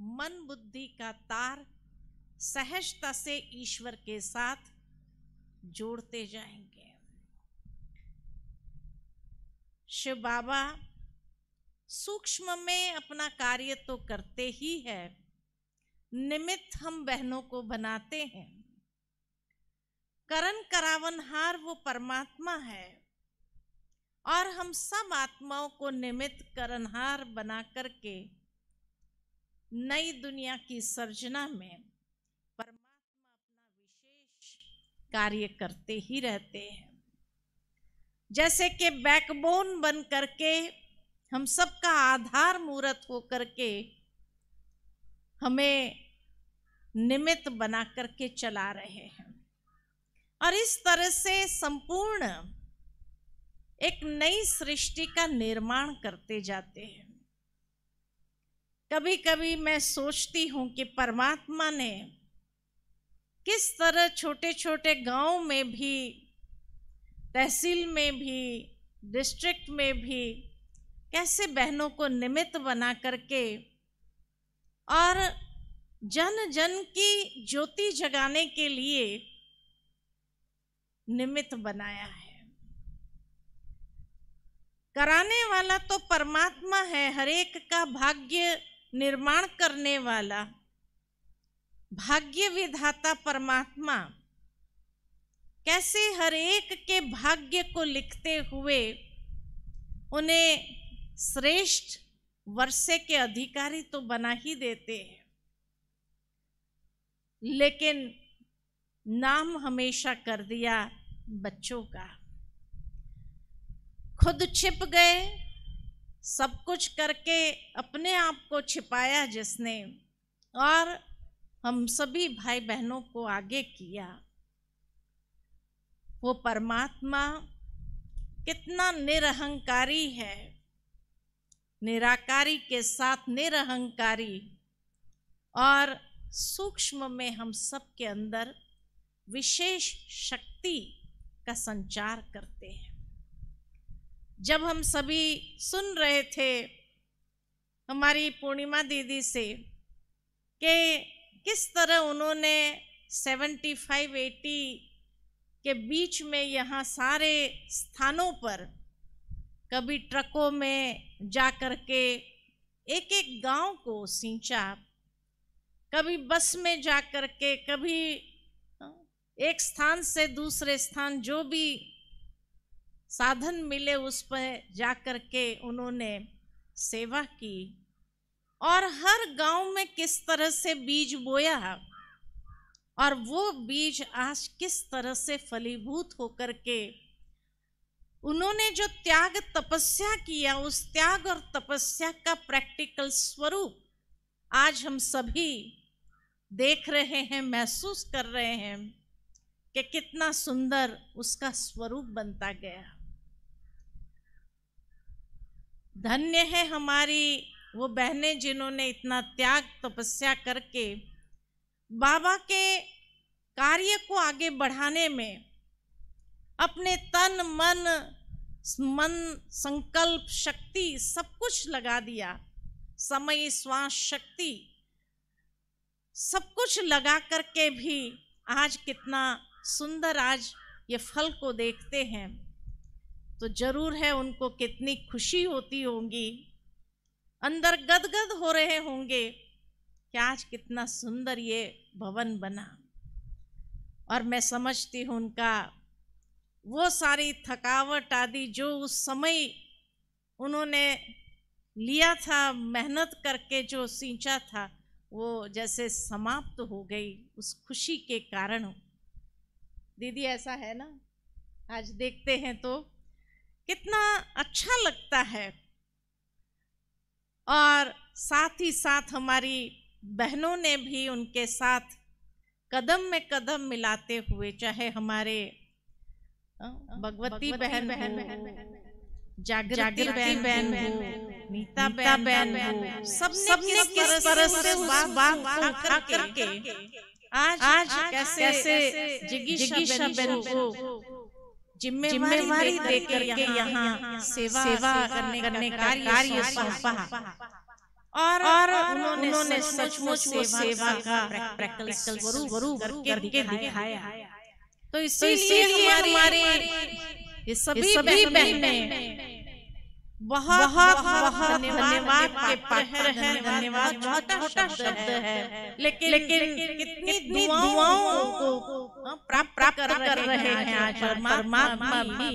मन बुद्धि का तार सहजता से ईश्वर के साथ जोड़ते जाएँगे। शिव बाबा सूक्ष्म में अपना कार्य तो करते ही है। निमित्त हम बहनों को बनाते हैं। करण करावनहार वो परमात्मा है और हम सब आत्माओं को निमित्त करणहार बना करके नई दुनिया की सर्जना में परमात्मा अपना विशेष कार्य करते ही रहते हैं। जैसे कि बैकबोन बन करके, हम सबका आधार मूर्त हो करके, हमें निमित्त बना करके चला रहे हैं। और इस तरह से संपूर्ण एक नई सृष्टि का निर्माण करते जाते हैं। कभी कभी मैं सोचती हूँ कि परमात्मा ने किस तरह छोटे छोटे गाँव में भी तहसील में भी डिस्ट्रिक्ट में भी, कैसे बहनों को निमित्त बना करके और जन जन की ज्योति जगाने के लिए निमित्त बनाया है। कराने वाला तो परमात्मा है, हर एक का भाग्य निर्माण करने वाला। भाग्य विधाता परमात्मा। कैसे हर एक के भाग्य को लिखते हुए उन्हें श्रेष्ठ वर्षे के अधिकारी तो बना ही देते हैं। लेकिन नाम हमेशा कर दिया बच्चों का। खुद छिप गए, सब कुछ करके अपने आप को छिपाया जिसने, और हम सभी भाई बहनों को आगे किया। वो परमात्मा कितना निरहंकारी है, निराकारी के साथ निरहंकारी, और सूक्ष्म में हम सब के अंदर विशेष शक्ति का संचार करते हैं। जब हम सभी सुन रहे थे हमारी पूर्णिमा दीदी से कि किस तरह उन्होंने 75 80 के बीच में यहाँ सारे स्थानों पर कभी ट्रकों में जा कर के एक एक गाँव को सींचा, कभी बस में जा कर के, कभी एक स्थान से दूसरे स्थान जो भी साधन मिले उस पर जा कर के उन्होंने सेवा की। और हर गाँव में किस तरह से बीज बोया? और वो बीज आज किस तरह से फलीभूत होकर के उन्होंने जो त्याग तपस्या किया, उस त्याग और तपस्या का प्रैक्टिकल स्वरूप आज हम सभी देख रहे हैं, महसूस कर रहे हैं कि कितना सुंदर उसका स्वरूप बनता गया। धन्य है हमारी वो बहनें जिन्होंने इतना त्याग तपस्या करके बाबा के कार्य को आगे बढ़ाने में अपने तन, मन मन, संकल्प, शक्ति सब कुछ लगा दिया। समय, श्वास, शक्ति सब कुछ लगा करके भी आज कितना सुंदर आज ये फल को देखते हैं। तो ज़रूर है उनको कितनी खुशी होती होंगी। अंदर गदगद हो रहे होंगे। कि आज कितना सुंदर ये भवन बना। और मैं समझती हूँ उनका, वो सारी थकावट आदि जो उस समय उन्होंने लिया था, मेहनत करके जो सींचा था, वो जैसे समाप्त तो हो गई उस खुशी के कारण। दीदी, ऐसा है ना? आज देखते हैं तो कितना अच्छा लगता है। और साथ ही साथ हमारी बहनों ने भी उनके साथ कदम में कदम मिलाते हुए चाहे हमारे भगवती बहन हो जागृति बहन हो नीता बहन हो सबने किस तरह से बात को उठा करके आज आज कैसे जिगीशा बहन को जिम्मेवारी देकर के यहाँ सेवा सेवा करने करने का कार्य सौंपा और और उन्होंने सचमुच वो सेवा का प्रैक्टिकल स्वरूप करके दिखाया। तो इसीलिए हमारे ये सभी बहनें बहुत बहुत धन्यवाद के पात्र हैं धन्यवाद छोटा छोटा शब्द है। लेकिन लेकिन कितनी दुआओं को प्राप्त प्राप्त कर रहे हैं आज परमात्मा भी।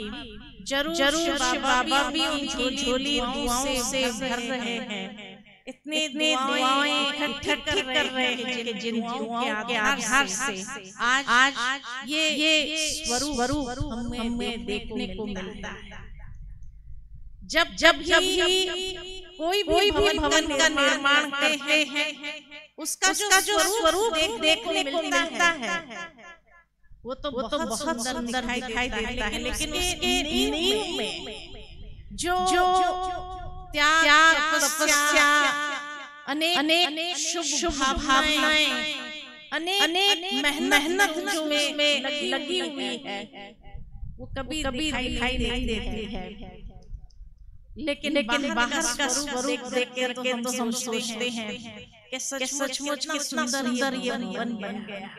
ज़रूर ज़रूर बाबा भी उनकी झोली दुआओं से भर रहे हैं। इतनी दुआएँ इकट्ठी कर रहे हैं कि जिन दुआओं के आधार से। आज आज ये ये स्वरूप हमें देखने को मिलता है। जब जब जब कोई भी भवन भवन का निर्माण करते हैं उसका जो स्वरूप देख देखने को मिलता है। वो तो वो तो बहुत सुंदर दिखाई देता है। लेकिन उसके नींव में जो जो त्याग तपस्या अनेक अनेक शुभ भावनाएँ अनेक मेहनत जो में लगी हुई है वो कभी कभी दिखाई नहीं देती है। लेकिन लेकिन बाहर का स्वरूप देख करके तो हम सोचते हैं कि सचमुच कि सुंदर ये बन गया।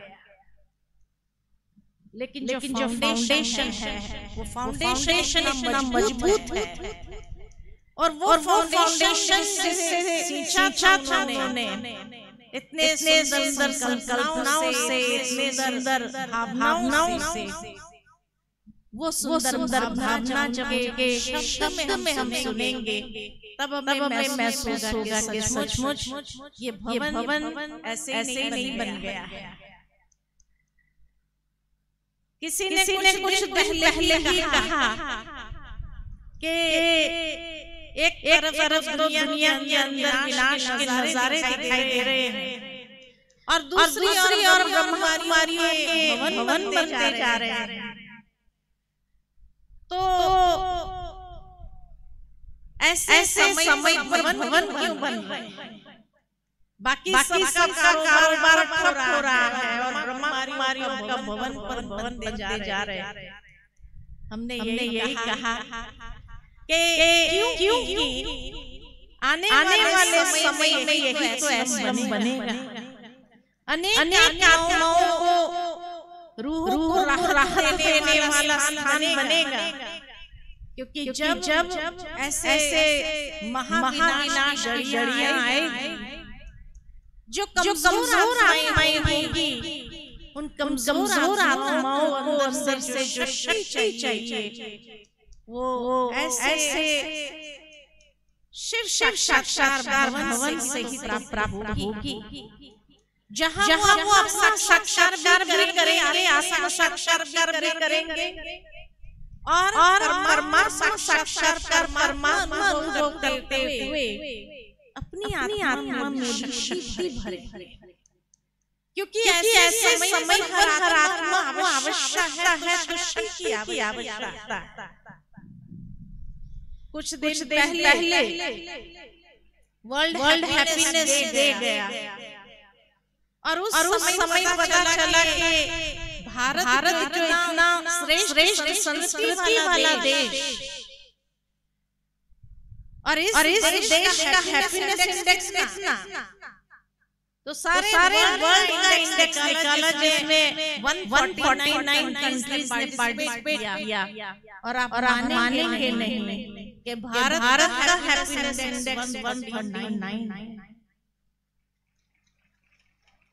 लेकिन जो फाउंडेशन है वो फाउंडेशन इतना मज़बूत है। और वो फाउंडेशन से सींचा था उन्होंने। इतने सुंदर कल्पनाओं से इतने सुंदर भावनाओं से। वो सुंदर भावना जब के शब्द में हम सुनेंगे तब हमें महसूस होगा कि सचमुच ये भवन ऐसे ऐसे नहीं बन गया है। किसी ने किसी ने कुछ पहले ही कहा कि एक तरफ़ तरफ़ दुनिया के अंदर विनाश के नजारे दिखाई दे रहे हैं। और दूसरी ओर ब्रह्मकुमारियों के भवन बनते जा रहे हैं। तो ऐसे ऐसे समय भवन भवन क्यों बन रहे हैं? बाकी सबका कारोबार ठप हो रहा है और ब्रह्मकुमारियों का भवन पर भवन बनते जा रहे हैं। हमने यही कहा। कि क्यों क्यों? आने आने वाले समय में यही तो ऐसा बनेगा। अनेक आत्माओं को रूह को राहत देने वाला स्थान बनेगा। क्योंकि जब जब ऐसे ऐसे महाविनाश घड़ियाँ आएगी जो कमज़ोर आत्माएँ होंगी उन कमज़ोर आत्माओं को अंदर से जो शक्ति चाहिए वो ऐसे शिव शिव साक्षात्कार भवन से ही प्राप्त होगी। जहाँ जहाँ वो अपना साक्षात्कार भी करेंगे आत्मा साक्षात्कार भी करेंगे। और और परमात्मा साक्षात्कार परमात्मा को करते हुए अपनी अपनी आत्मा में शक्ति भरे। क्योंकि ऐसे ऐसे समय हर आत्मा आवश्यकता है शक्ति की आवश्यकता। कुछ दिन पहले वर्ल्ड वर्ल्ड हैप्पीनेस डे गया। और उस और उस समय पता चला कि भारत भारत जो इतना श्रेष्ठ संस्कृति वाला देश। और इस और इस देश का हैप्पीनेस इंडेक्स ना। तो सारे सारे वर्ल्ड का इंडेक्स निकाला जिसमें 149 कंट्रीज़ ने पार्टिसिपेट किया। और आप और आप मानेंगे नहीं। कि भारत भारत का हैप्पीनेस इंडेक्स 149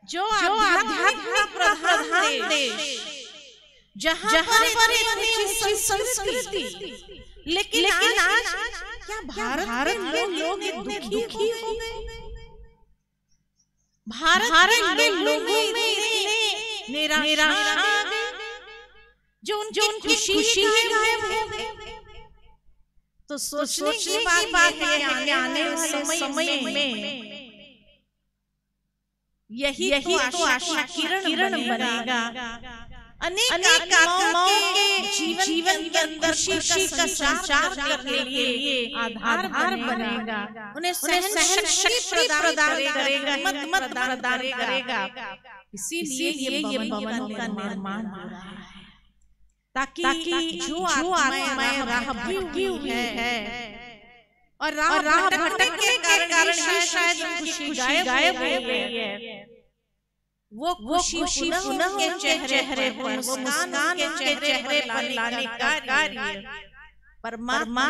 जो आध्यात्मिक प्रधान देश जहाँ पर इतनी संस्कृति लेकिन लेकिन आज क्या भारत भारत के लोग दुखी हो गए? भारत भारत के लोगों में निराशा आ गई जो उनकी खुशी ही। तो सोचने की बात है आने वाले समय में। यही यही तो आशा किरण किरण बनेगा। अनेक अनेक के जीवन जीवन के अंदर खुशी का संचार करने के लिए आधार बनेगा। उन्हें सहन शक्ति प्रदान करेगा। हिम्मत प्रदान करेगा। इसीलिए ये भवनों का निर्माण हो रहा है। ताकि ताकि जो आत्माएँ राह भटकी हुई है। और राह राह भटकने के कारण शायद खुशी गायब हो गई है। वो खुशी पुनः उनके चेहरे पर मुस्कान के चेहरे पर लाने का कार्य। परमात्मा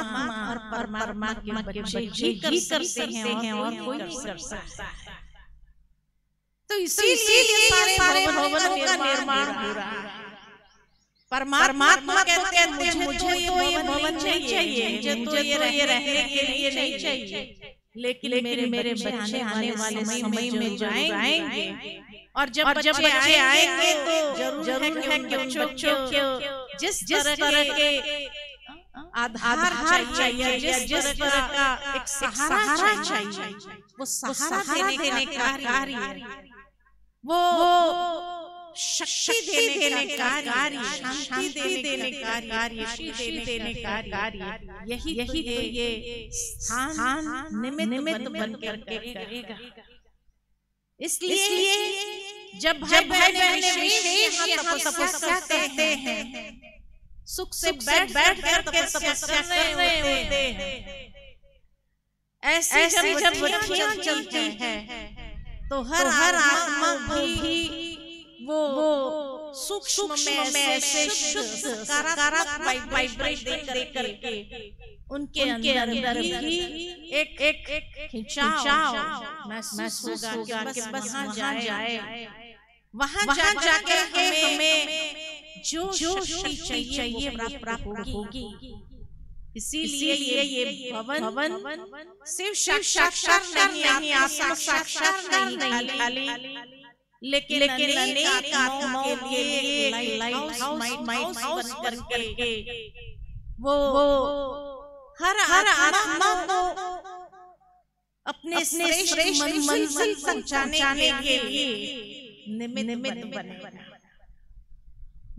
और परमात्मा के बच्चे ही कर सकते हैं और कोई नहीं कर सकता। तो इसीलिए सारे भवनों का निर्माण हो रहा है। परमात्मा कहते हैं मुझे तो ये भवन नहीं चाहिए मुझे तो ये रहने के लिए नहीं चाहिए। लेकिन मेरे मेरे बच्चे आने वाले समय में जाएँगे और जब और जब बच्चे आएँगे तो ज़रूर है कि उन बच्चों को जिस जिस तरह के आधार चाहिए जिस जिस तरह का एक सहारा चाहिए वो सहारा देने का कार्य वो शक्ति देने का कार्य शांति देने का कार्य देने का कार्य। यही यही तो ये स्थान निमित्त बन करके करेगा। इसलिए जब भाई बहने तपस्या करते हैं सुख से बैठ बैठ कर तपस्या कर रहे होते हैं। ऐसे जब चलती हैं तो हर हर आत्मा भी वो सूक्ष्म में ऐसे शुद्ध सकारात्मक वाइब्रेट दे करके उनके अंदर भी एक एक एक खिंचाव महसूस होगा कि बस वहाँ जाए। वहाँ जाके हमें जो जो शक्ति चाहिए प्राप्त होगी। इसीलिए ये ये भवन सिर्फ़ साक्षात्कार नहीं आत्मा साक्षात्कार नहीं खाली। लेकिन लेकिन अनेक आत्माओं के लिए लाइट हाउस हाउस करके वो हर हर आत्मा को अपने श्रेष्ठ मंजिल तक पहुँचाने के लिए निमित्त बने।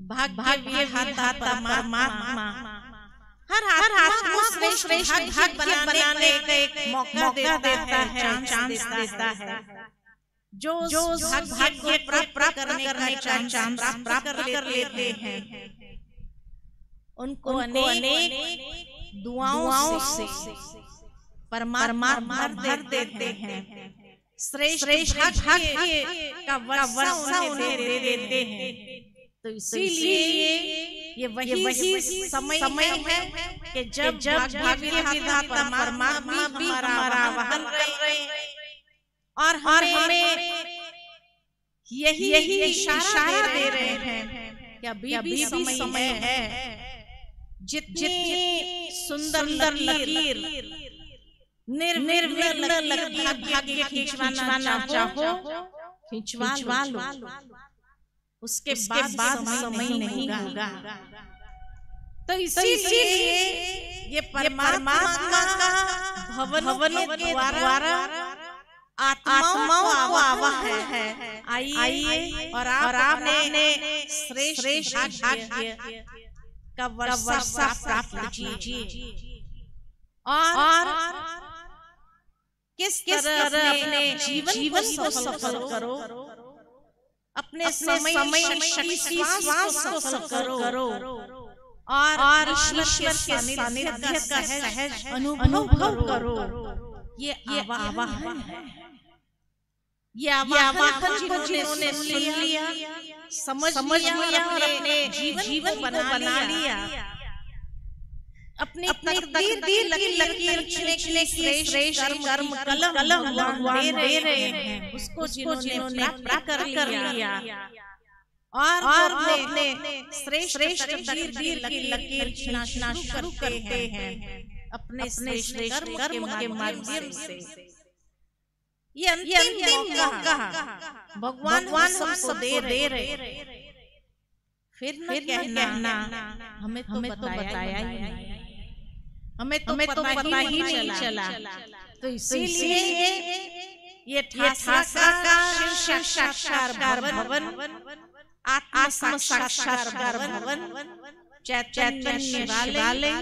भाग्य विधाता परमात्मा हर हर आत्मा को श्रेष्ठ भाग्य बनाने का एक मौका देता है चांस देता है। जो जो भाग्य प्राप्त करने का चांस प्राप्त कर लेते हैं। उनको अनेक दुआओं से परमात्मा भर देते हैं। श्रेष्ठ का वर्षा उन्हें दे देते हैं। तो इसीलिए ये वही वही समय समय है कि जब जब भाग्य विधाता परमात्मा भी हमारा वाहन रहे और हमें यही यही इशारा दे रहे हैं कि अभी भी समय है? जितनी सुंदर लकीर निर्विघ्न लकीर खींचवाना चाहो खींचवा लो। उसके बाद समय नहीं होगा। तो इसीलिए ये परमात्मा का भवन भवनों के द्वारा आत्माओं को आवाहन है। आइए और आपने श्रेष्ठ का वर्षा प्राप्त कीजिए। और किस तरह अपने जीवन को सफल करो? अपने समय श्वास को सफल करो। और और ईश्वर के सानिध्य का सहज अनुभव करो। ये ये आवाहन है। ये आवाहन जिन्होंने सुन लिया समझ लिया और अपने जीवन बना लिया। अपनी अपनी की लकीर के श्रेष्ठ कर्म कलम कलम दे रहे हैं। उसको जिन्होंने प्राप्त कर लिया। और और अपने श्रेष्ठ की लकीर खींचना शुरू करते हैं। अपने श्रेष्ठ कर्म के माध्यम से। ये अंतिम मौका भगवान भगवान हमको दे रहे। फिर न कहना हमें तो बताया ही नहीं। हमें तो पता ही नहीं चला। तो इसीलिए ये ठासा का शिव साक्षात्कार भवन आत्म साक्षात्कार भवन चैतन्य वाले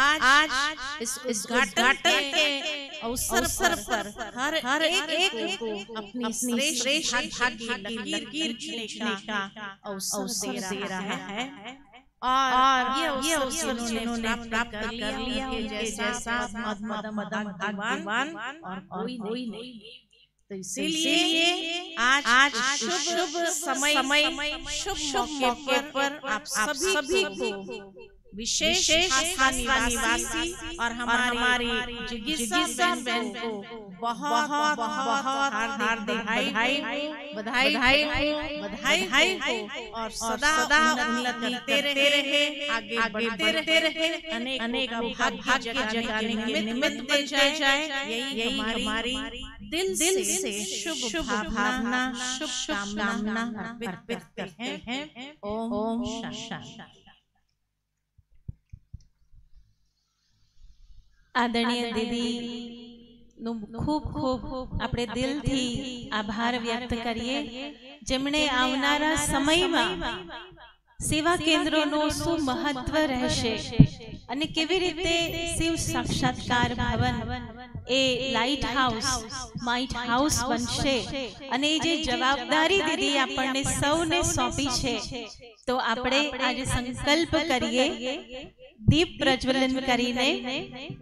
आज आज इस उद्घाटन के अवसर पर हर हर एक, एक को अपनी श्रेष्ठ भाग्य लकीर खींचने का अवसर दे रहा है। और, ये अवसर जिन्होंने प्राप्त कर लिया उनके जैसा भगवान और कोई नहीं। तो इसीलिए आज आज शुभ समय समय शुभ मौके पर आप सभी को विशेष निवासी और हमारी जिज्ञासा बहन को बहुत बहुत हार्दिक बधाई बधाई बधाई बधाई और सदा उन्नति करते रहे आगे बढ़ते रहे अनेक अनेक भाग्य जगाने के निमित्त बन जाए यही यही हमारी दिल दिल से शुभ शुभ भावना शुभ शुभ कामना अर्पित करते हैं। ओम ओम शांति આદરણીય દીદી નું ખૂબ ખૂબ આપણે દિલથી આભાર વ્યક્ત કરીએ. જેમણે આવનારા સમયમાં સેવા કેન્દ્રોનું શું મહત્વ રહેશે. અને કેવી રીતે શિવ સાક્ષાત્કાર ભવન એ લાઇટ હાઉસ માઇટ હાઉસ બનશે. અને એ જે જવાબદારી દીદી આપણને સૌને સોંપી છે તો આપણે આજે સંકલ્પ કરીએ. દીપ પ્રજ્વલન કરીને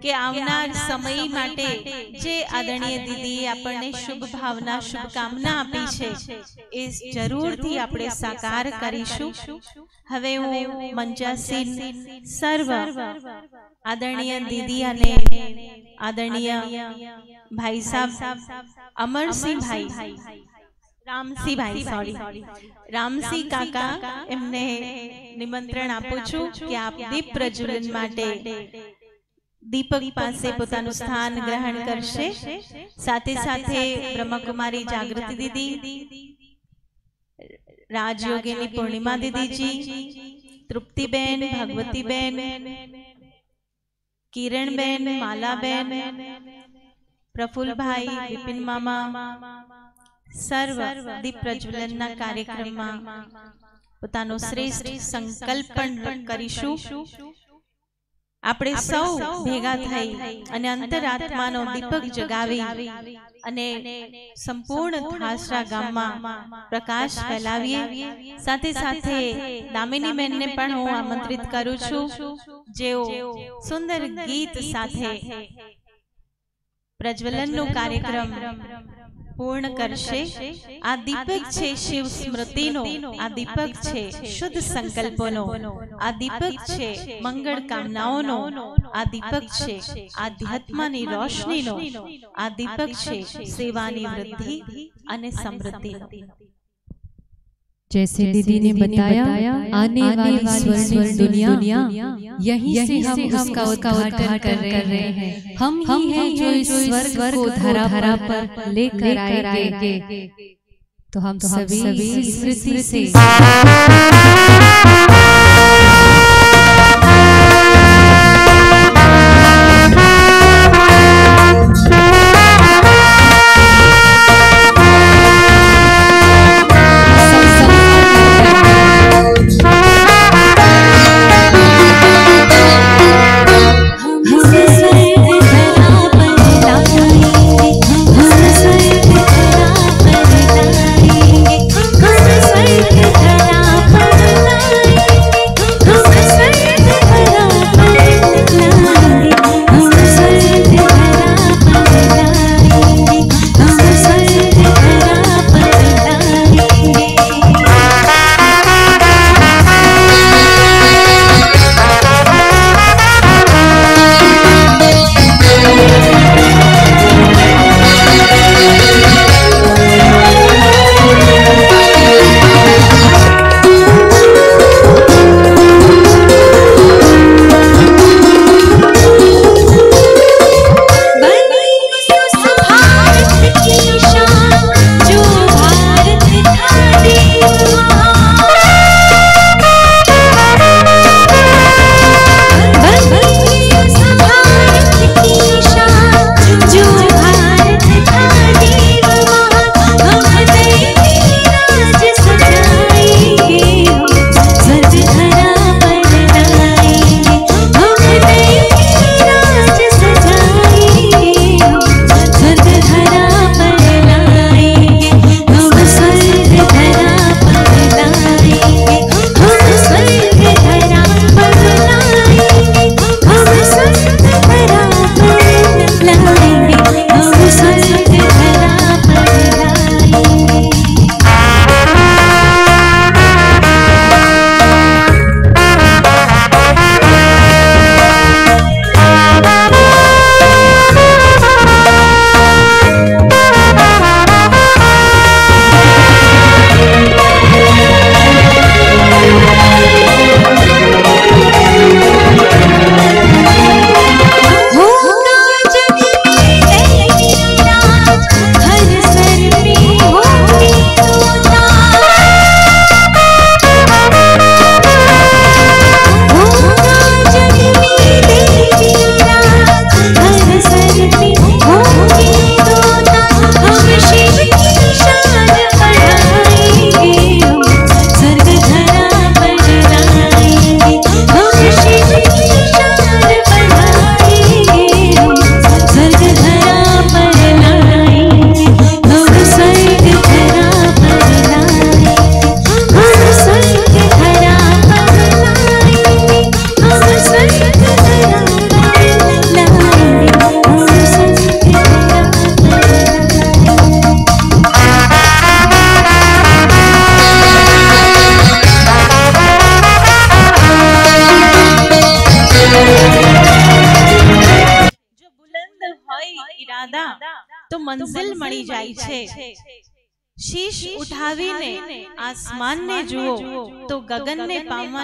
કે આવનાર સમય માટે જે આદરણીય દીદી આપણને શુભ ભાવના શુભકામના આપી છે, એ જરૂરથી આપણે સાકાર કરીશું. હવે હું મંજાસીન સર્વ આદરણીય દીદી અને આદરણીય ભાઈ સાહેબ અમરસિંહભાઈ રામસિંહભાઈ સોરી રામસી કાકા એમને નિમંત્રણ આપું છું કે આપ દીપ પ્રજ્વલન માટે દીપક પાસે પોતાનું સ્થાન ગ્રહણ કરશે. સાથે સાથે બ્રહ્મકુમારી જાગૃતિ દીદી રાજયોગીની પૂર્ણિમા દીદીજી તૃપ્તિબેન ભગવતીબેન કિરણબેન માલાબેન પ્રફુલભાઈ વિપિન મામા સર્વ દીપ પ્રજ્વલનના કાર્યક્રમમાં પોતાનો શ્રેષ્ઠ સંકલ્પ પણ કરીશું. આપણે સૌ ભેગા થઈ અને અંતરાત્માનો દીપક જગાવી અને સંપૂર્ણ ખાસરા ગામમાં પ્રકાશ ફેલાવીએ. સાથે સાથે દામિની બેનને પણ હું આમંત્રિત કરું છું. જેઓ સુંદર ગીત સાથે પ્રજ્વલનનો કાર્યક્રમ પૂર્ણ કરશે. આ દીપક છે શિવ સ્મૃતિનો. આ દીપક છે શુદ્ધ સંકલ્પોનો. આ દીપક છે મંગળ કામનાઓનો. આ દીપક છે આધ્યાત્માની રોશનીનો. આ દીપક છે સેવાની વૃદ્ધિ અને સમૃદ્ધિનો जैसे दीदी ने बताया आने वाली स्वर्णिम दुनिया यही से हम उसका उद्घाटन कर रहे हैं। हम हम हैं जो इस स्वर्ग को धरा धरा पर लेकर आएँगे। तो हम सभी इस स्मृति से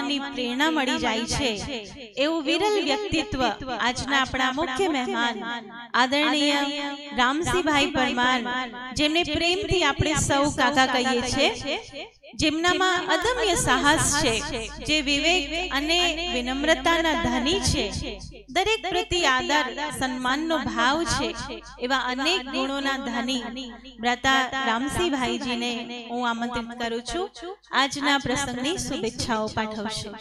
પામવાની પ્રેરણા મળી જાય છે. એવું વિરલ વ્યક્તિત્વ આજના આપણા મુખ્ય મહેમાન આદરણીય રામસિંહભાઈ પરમાર જેમને પ્રેમથી આપણે સૌ કાકા કહીએ છીએ. જેમનામાં અદમ્ય સાહસ છે જે વિવેક અને વિનમ્રતાના ધની છે. દરેક પ્રતિ આદર સન્માનનો ભાવ છે. એવા અનેક ગુણોના ધની. બ્રતા રામસિંહભાઈજીને હું આમંત્રિત કરું છું. આજના પ્રસંગની શુભેચ્છાઓ પાઠવશે.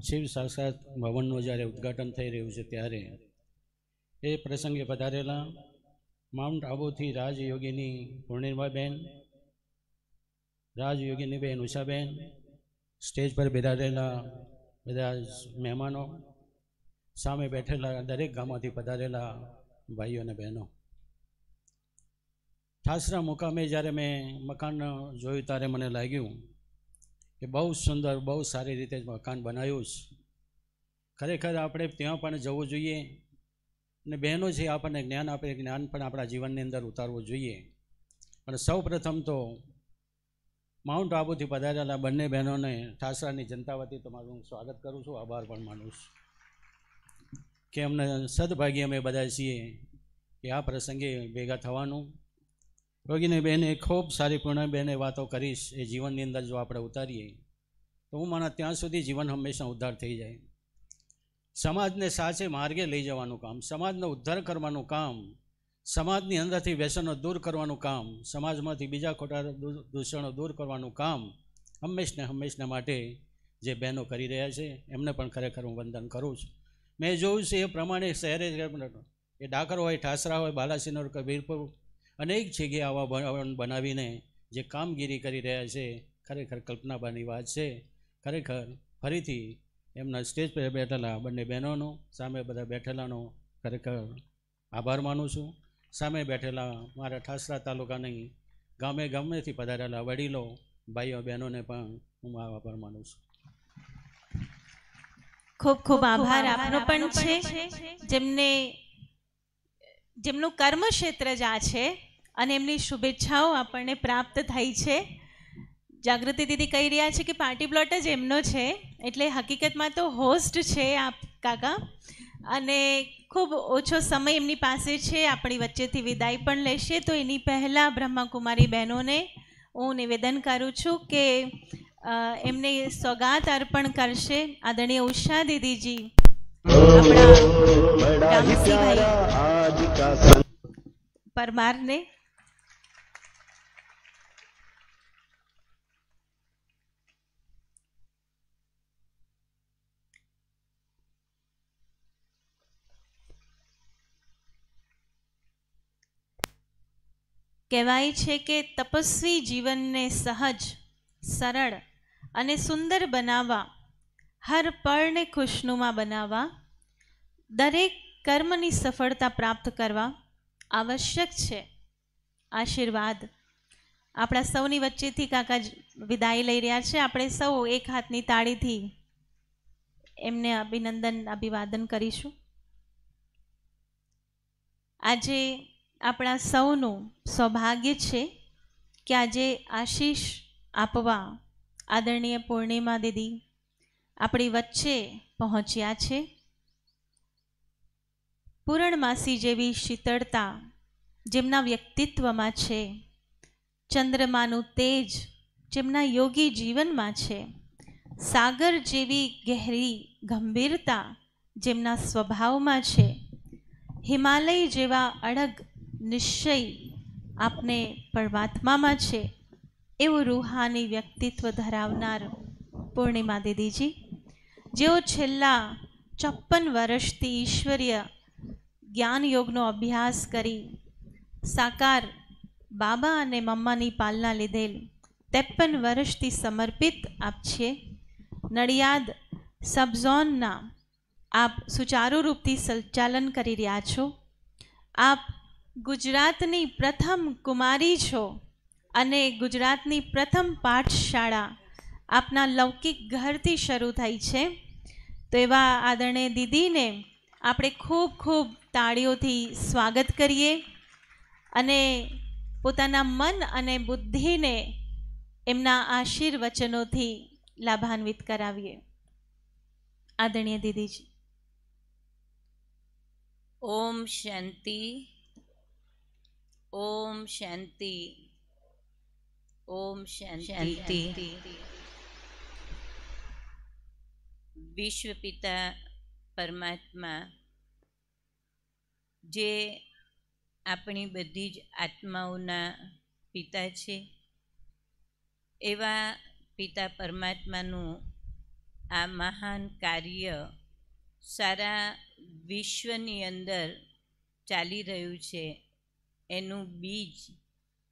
શિવ સાક્ષાત ભવનનું જ્યારે ઉદ્ઘાટન થઈ રહ્યું છે ત્યારે એ પ્રસંગે પધારેલા માઉન્ટ આબુથી રાજયોગીની પૂર્ણિમાબેન, રાજયોગીની બેન ઉષાબેન, સ્ટેજ પર બિરાડેલા બધા મહેમાનો, સામે બેઠેલા દરેક ગામમાંથી પધારેલા ભાઈઓ અને બહેનો. ઠાસરા મુકામે જ્યારે મેં મકાન જોયું ત્યારે મને લાગ્યું કે બહુ સુંદર, બહુ સારી રીતે મકાન બનાવ્યું છે. ખરેખર આપણે ત્યાં પણ જવું જોઈએ. અને બહેનો છે આપણને જ્ઞાન આપે જ્ઞાન પણ આપણા જીવનની અંદર ઉતારવું જોઈએ. અને સૌ પ્રથમ તો માઉન્ટ આબુથી પધારેલા બંને બહેનોને ઠાસરાની જનતા વતી તમારું હું સ્વાગત કરું છું. આભાર પણ માનું છું. કે અમને સદભાગી અમે બધા છીએ કે આ પ્રસંગે ભેગા થવાનું. રોગીને બહેને ખૂબ સારી પૂર્ણ બહેને વાતો કરીશ એ જીવનની અંદર જો આપણે ઉતારીએ, તો હું મારા ત્યાં સુધી જીવન હંમેશા ઉદ્ધાર થઈ જાય. સમાજને સાચે માર્ગે લઈ જવાનું કામ, સમાજનો ઉદ્ધાર કરવાનું કામ, સમાજની અંદરથી વ્યસનો દૂર કરવાનું કામ, સમાજમાંથી બીજા ખોટા દૂષણો દૂર કરવાનું કામ હંમેશને હંમેશના માટે જે બહેનો કરી રહ્યા છે, એમને પણ ખરેખર હું વંદન કરું છું. મેં જોયું છે એ પ્રમાણે શહેરે એ ડાકર હોય, ઠાસરા હોય, બાલાસિનોર કે વીરપુર અનેક જગ્યાએ આવા ભવન બનાવીને જે કામગીરી કરી રહ્યા છે, ખરેખર કલ્પનાબાની વાત છે. ખરેખર ફરીથી એમના સ્ટેજ પર બેઠેલા બંને બહેનોનો, સામે બધા બેઠેલાનો ખરેખર આભાર માનું છું. સામે બેઠેલા મારા ઠાસરા તાલુકાની ગામે ગામેથી પધારેલા વડીલો, ભાઈઓ, બહેનોને પણ હું આભાર માનું છું. ખૂબ ખૂબ આભાર. આપનો પણ છે. જેમને, જેમનું કર્મક્ષેત્ર જ આ છે અને એમની શુભેચ્છાઓ આપણને પ્રાપ્ત થઈ છે. જાગૃતિ દીદી કહી રહ્યા છે કે પાર્ટી પ્લોટ જ એમનો છે. એટલે હકીકતમાં તો હોસ્ટ છે આપ કાકા. અને ખૂબ ઓછો સમય એમની પાસે છે આપણી વચ્ચેથી વિદાય પણ લેશે. તો એની પહેલાં બ્રહ્માકુમારી બહેનોને હું નિવેદન કરું છું કે એમને સ્વગાત અર્પણ કરશે આદરણીય ઉષા દીદીજી. પરમારને કહેવાય છે કે તપસ્વી જીવનને સહજ, સરળ અને સુંદર બનાવવા, હર પળને ખુશનુમા બનાવવા, દરેક કર્મની સફળતા પ્રાપ્ત કરવા આવશ્યક છે. આશીર્વાદ. આપણા સૌની વચ્ચેથી કાકા વિદાય લઈ રહ્યા છે. આપણે સૌ એક હાથની તાળીથી એમને અભિનંદન, અભિવાદન કરીશું. આજે આપણા સૌનું સૌભાગ્ય છે કે આજે આશીષ આપવા આદરણીય પૂર્ણિમા દીદી આપણી વચ્ચે પહોંચ્યા છે. પૂરણમાસી જેવી શીતળતા જેમના વ્યક્તિત્વમાં છે, ચંદ્રમાનું તેજ જેમના યોગી જીવનમાં છે, સાગર જેવી ગહેરી ગંભીરતા જેમના સ્વભાવમાં છે, હિમાલય જેવા અડગ નિશ્ચય આપને પરમાત્મામાં છે એવું રૂહાની વ્યક્તિત્વ ધરાવનાર પૂર્ણિમા દીદીજી, જેઓ છેલ્લા ચોપન વર્ષથી ઈશ્વરીય જ્ઞાન યોગનો અભ્યાસ કરી સાકાર બાબા અને મમ્માની પાલના લીધેલ ત્રેપન વર્ષથી સમર્પિત આપ છે. નડિયાદ સબઝોનના આપ સુચારુ રૂપથી સંચાલન કરી રહ્યા છો. આપ ગુજરાતની પ્રથમ કુમારી છો અને ગુજરાતની પ્રથમ પાઠશાળા આપના લૌકિક ઘરથી શરૂ થઈ છે. તો એવા આદરણીય દીદીને આપણે ખૂબ ખૂબ તાળીઓથી સ્વાગત કરીએ અને પોતાના મન અને બુદ્ધિને એમના આશીર્વચનોથી લાભાન્વિત કરાવીએ. આદરણીય દીદીજી. ઓમ શાંતિ. ઓમ શાંતિ. ઓમ શાંતિ. વિશ્વ પિતા પરમાત્મા જે આપણી બધી જ આત્માઓના પિતા છે એવા પિતા પરમાત્માનું આ મહાન કાર્ય સારા વિશ્વની અંદર ચાલી રહ્યું છે. એનું બીજ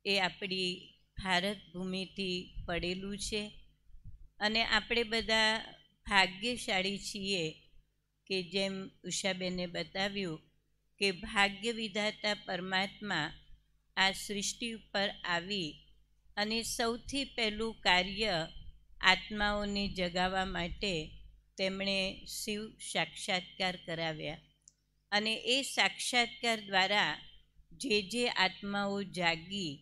એ આપણી ભારત ભૂમિથી પડેલું છે. અને આપણે બધા ભાગ્યશાળી છીએ કે જેમ ઉષાબેને બતાવ્યું કે ભાગ્ય વિધાતા પરમાત્મા આ સૃષ્ટિ ઉપર આવી અને સૌથી પહેલું કાર્ય આત્માઓને જગાવવા માટે તેમણે શિવ સાક્ષાત્કાર કરાવ્યા. અને એ સાક્ષાત્કાર દ્વારા જે જે આત્માઓ જાગી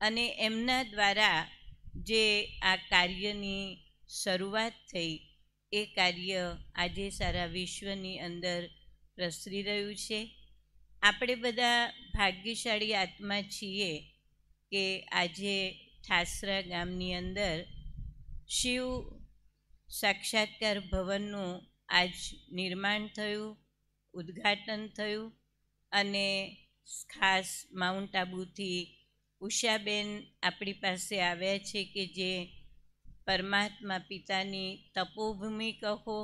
અને એમના દ્વારા જે આ કાર્યની શરૂઆત થઈ, એ કાર્ય આજે સારા વિશ્વની અંદર પ્રસરી રહ્યું છે. આપણે બધા ભાગ્યશાળી આત્મા છીએ કે આજે ઠાસરા ગામની અંદર શિવ સાક્ષાત્કાર ભવનનું આજ નિર્માણ થયું, ઉદ્ઘાટન થયું અને ખાસ માઉન્ટ આબુથી ઉષાબેન આપણી પાસે આવ્યા છે કે જે પરમાત્મા પિતાની તપોભૂમિ કહો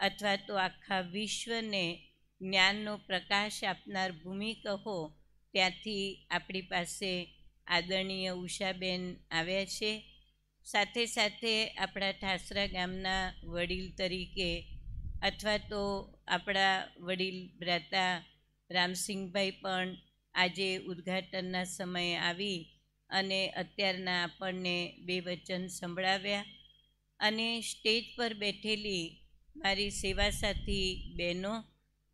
અથવા તો આખા વિશ્વને જ્ઞાનનો પ્રકાશ આપનાર ભૂમિ કહો, ત્યાંથી આપણી પાસે આદરણીય ઉષાબેન આવ્યા છે. સાથે સાથે આપણા ઠાસરા ગામના વડીલ તરીકે અથવા તો આપણા વડીલ ભ્રાતા રામસિંહભાઈ પણ આજે ઉદ્ઘાટનના સમયે આવી અને અત્યારના આપણને બે વચન સંભળાવ્યા. અને સ્ટેજ પર બેઠેલી મારી સેવા સાથી બહેનો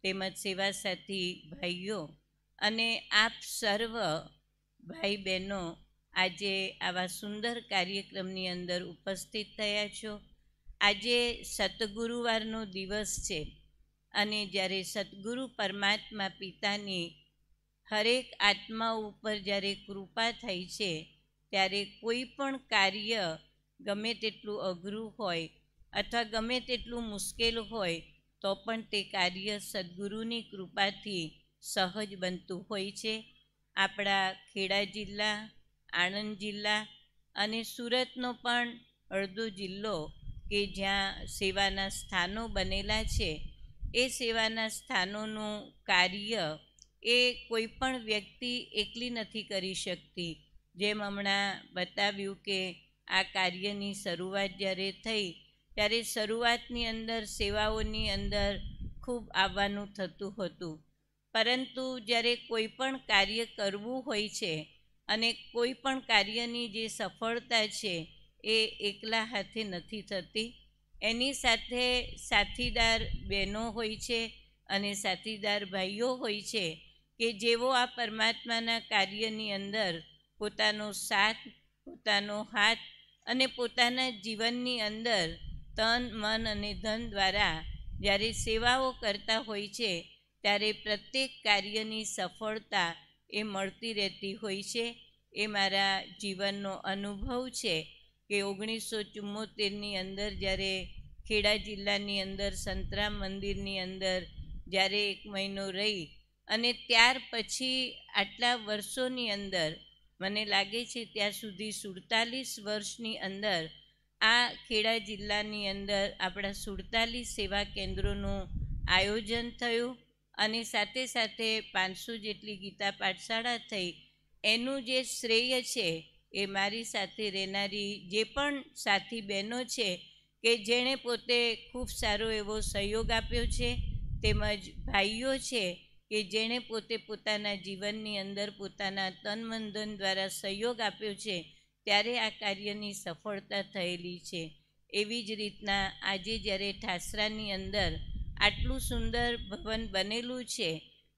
તેમજ સેવા સાથી ભાઈઓ અને આપ સર્વ ભાઈ બહેનો આજે આવા સુંદર કાર્યક્રમની અંદર ઉપસ્થિત થયા છો. આજે સતગુરુવારનો દિવસ છે. અને જ્યારે સદગુરુ પરમાત્મા પિતાની હરેક આત્મા ઉપર જ્યારે કૃપા થઈ છે, ત્યારે કોઈ પણ કાર્ય ગમે તેટલું અઘરું હોય અથવા ગમે તેટલું મુશ્કેલ હોય, તો પણ તે કાર્ય સદગુરુની કૃપાથી સહજ બનતું હોય છે. આપણા ખેડા જિલ્લા, આણંદ જિલ્લા અને સુરતનો પણ અડધો જિલ્લો કે જ્યાં સેવાના સ્થાનો બનેલા છે એ સેવાના સ્થાનોનું કાર્ય એ કોઈ પણ વ્યક્તિ એકલી નથી કરી શકતી. જેમ હમણાં બતાવ્યું કે આ કાર્યની શરૂઆત જ્યારે થઈ, ત્યારે શરૂઆતની અંદર, સેવાઓની અંદર ખૂબ આવવાનું થતું હતું. પરંતુ જ્યારે કોઈ પણ કાર્ય કરવું હોય છે અને કોઈ પણ કાર્યની જે સફળતા છે એ એકલા હાથે નથી થતી એની સાથે સાથીદાર બહેનો હોય છે અને સાથીદાર ભાઈઓ હોય છે કે જેઓ આ પરમાત્માના કાર્યની અંદર પોતાનો સાથ, પોતાનો હાથ અને પોતાના જીવનની અંદર તન, મન અને ધન દ્વારા જ્યારે સેવાઓ કરતા હોય છે, ત્યારે પ્રત્યેક કાર્યની સફળતા એ મળતી રહેતી હોય છે. એ મારા જીવનનો અનુભવ છે. કે ઓગણીસો ચુમ્મોતેરની અંદર જ્યારે ખેડા જિલ્લાની અંદર, સંતરામ મંદિરની અંદર જ્યારે એક મહિનો રહી અને ત્યાર પછી આટલા વર્ષોની અંદર, મને લાગે છે ત્યાં સુધી સુડતાલીસ વર્ષની અંદર આ ખેડા જિલ્લાની અંદર આપણા સુડતાલીસ સેવા કેન્દ્રોનું આયોજન થયું અને સાથે સાથે પાંચસો જેટલી ગીતા પાઠશાળા થઈ. એનું જે શ્રેય છે એ મારી સાથે રહેનારી જે પણ સાથી બહેનો છે કે જેણે પોતે ખૂબ સારો એવો સહયોગ આપ્યો છે, તેમજ ભાઈઓ છે કે જેણે પોતે પોતાના જીવનની અંદર પોતાના તન મન દ્વારા સહયોગ આપ્યો છે, ત્યારે આ કાર્યની સફળતા થયેલી છે. એવી જ રીતના આજે જ્યારે ઠાસરાની અંદર આટલું સુંદર ભવન બનેલું છે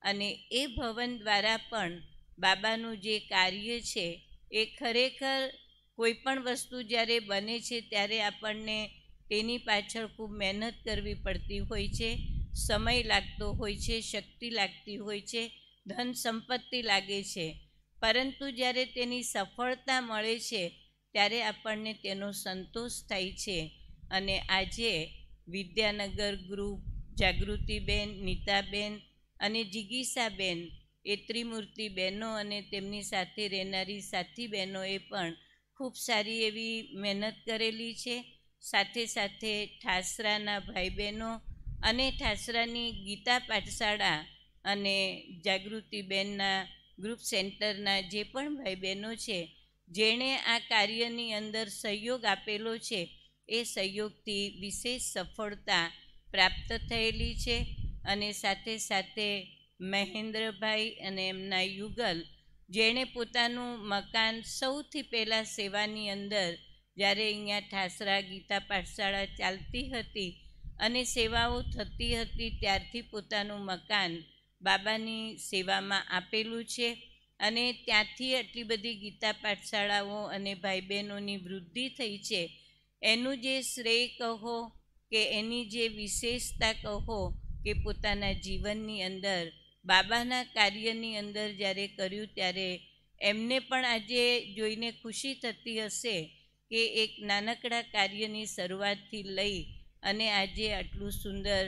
અને એ ભવન દ્વારા પણ બાબાનું જે કાર્ય છે એ ખરેખર કોઈ પણ વસ્તુ જ્યારે બને છે, ત્યારે આપણને તેની પાછળ ખૂબ મહેનત કરવી પડતી હોય છે, સમય લાગતો હોય છે, શક્તિ લાગતી હોય છે, ધન સંપત્તિ લાગે છે. પરંતુ જ્યારે તેની સફળતા મળે છે, ત્યારે આપણને તેનો સંતોષ થાય છે. અને આજે વિદ્યાનગર ગ્રુપ, જાગૃતિબેન, નીતાબેન અને જિગીસાબેન એ ત્રિમૂર્તિ બહેનો અને તેમની સાથે રહેનારી સાથી બહેનોએ પણ ખૂબ સારી એવી મહેનત કરેલી છે. સાથે સાથે ઠાસરાના ભાઈ બહેનો અને ઠાસરાની ગીતા પાઠશાળા અને જાગૃતિબહેનના ગ્રુપ સેન્ટરના જે પણ ભાઈ બહેનો છે, જેણે આ કાર્યની અંદર સહયોગ આપેલો છે, એ સહયોગથી વિશેષ સફળતા પ્રાપ્ત થયેલી છે અને સાથે સાથે મહેન્દ્રભાઈ અને એમના યુગલ, જેણે પોતાનું મકાન સૌથી પહેલાં સેવાની અંદર, જ્યારે અહીંયા ઠાસરા ગીતા પાઠશાળા ચાલતી હતી અને સેવાઓ થતી હતી, ત્યારથી પોતાનું મકાન બાબાની સેવામાં આપેલું છે. અને ત્યાંથી આટલી બધી ગીતા પાઠશાળાઓ અને ભાઈ બહેનોની વૃદ્ધિ થઈ છે. એનું જે શ્રેય કહો કે એની જે વિશેષતા કહો કે પોતાના જીવનની અંદર બાબાના કાર્યની અંદર જ્યારે કર્યું ત્યારે એમને પણ આજે જોઈને ખુશી થતી હશે કે એક નાનકડા કાર્યની શરૂઆતથી લઈ અને આજે આટલું સુંદર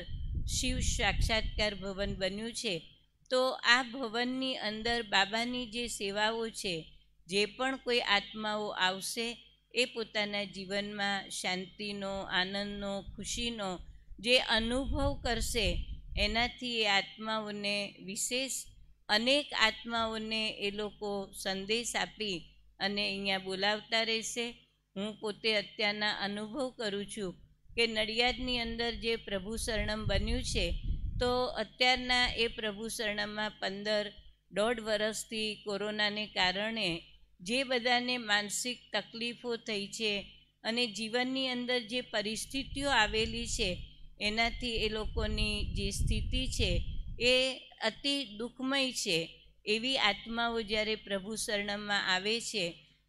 શિવ સાક્ષાત્કાર ભવન બન્યું છે. તો આ ભવનની અંદર બાબાની જે સેવાઓ છે, જે પણ કોઈ આત્માઓ આવશે, એ પોતાના જીવનમાં શાંતિનો, આનંદનો, ખુશીનો જે અનુભવ કરશે એનાથી એ આત્માઓને વિશેષ અનેક આત્માઓને એ લોકો સંદેશ આપી અને અહીંયા બોલાવતા રહેશે. હું પોતે અત્યારના અનુભવ કરું છું કે નડિયાદની અંદર જે પ્રભુ શરણમ બન્યું છે, તો અત્યારના એ પ્રભુ શરણમમાં પંદર દોઢ વર્ષથી કોરોનાને કારણે જે બધાને માનસિક તકલીફો થઈ છે અને જીવનની અંદર જે પરિસ્થિતિઓ આવેલી છે એનાથી એ લોકોની જે સ્થિતિ છે એ અતિ દુઃખમય છે, એવી આત્માઓ જ્યારે પ્રભુ શરણમાં આવે છે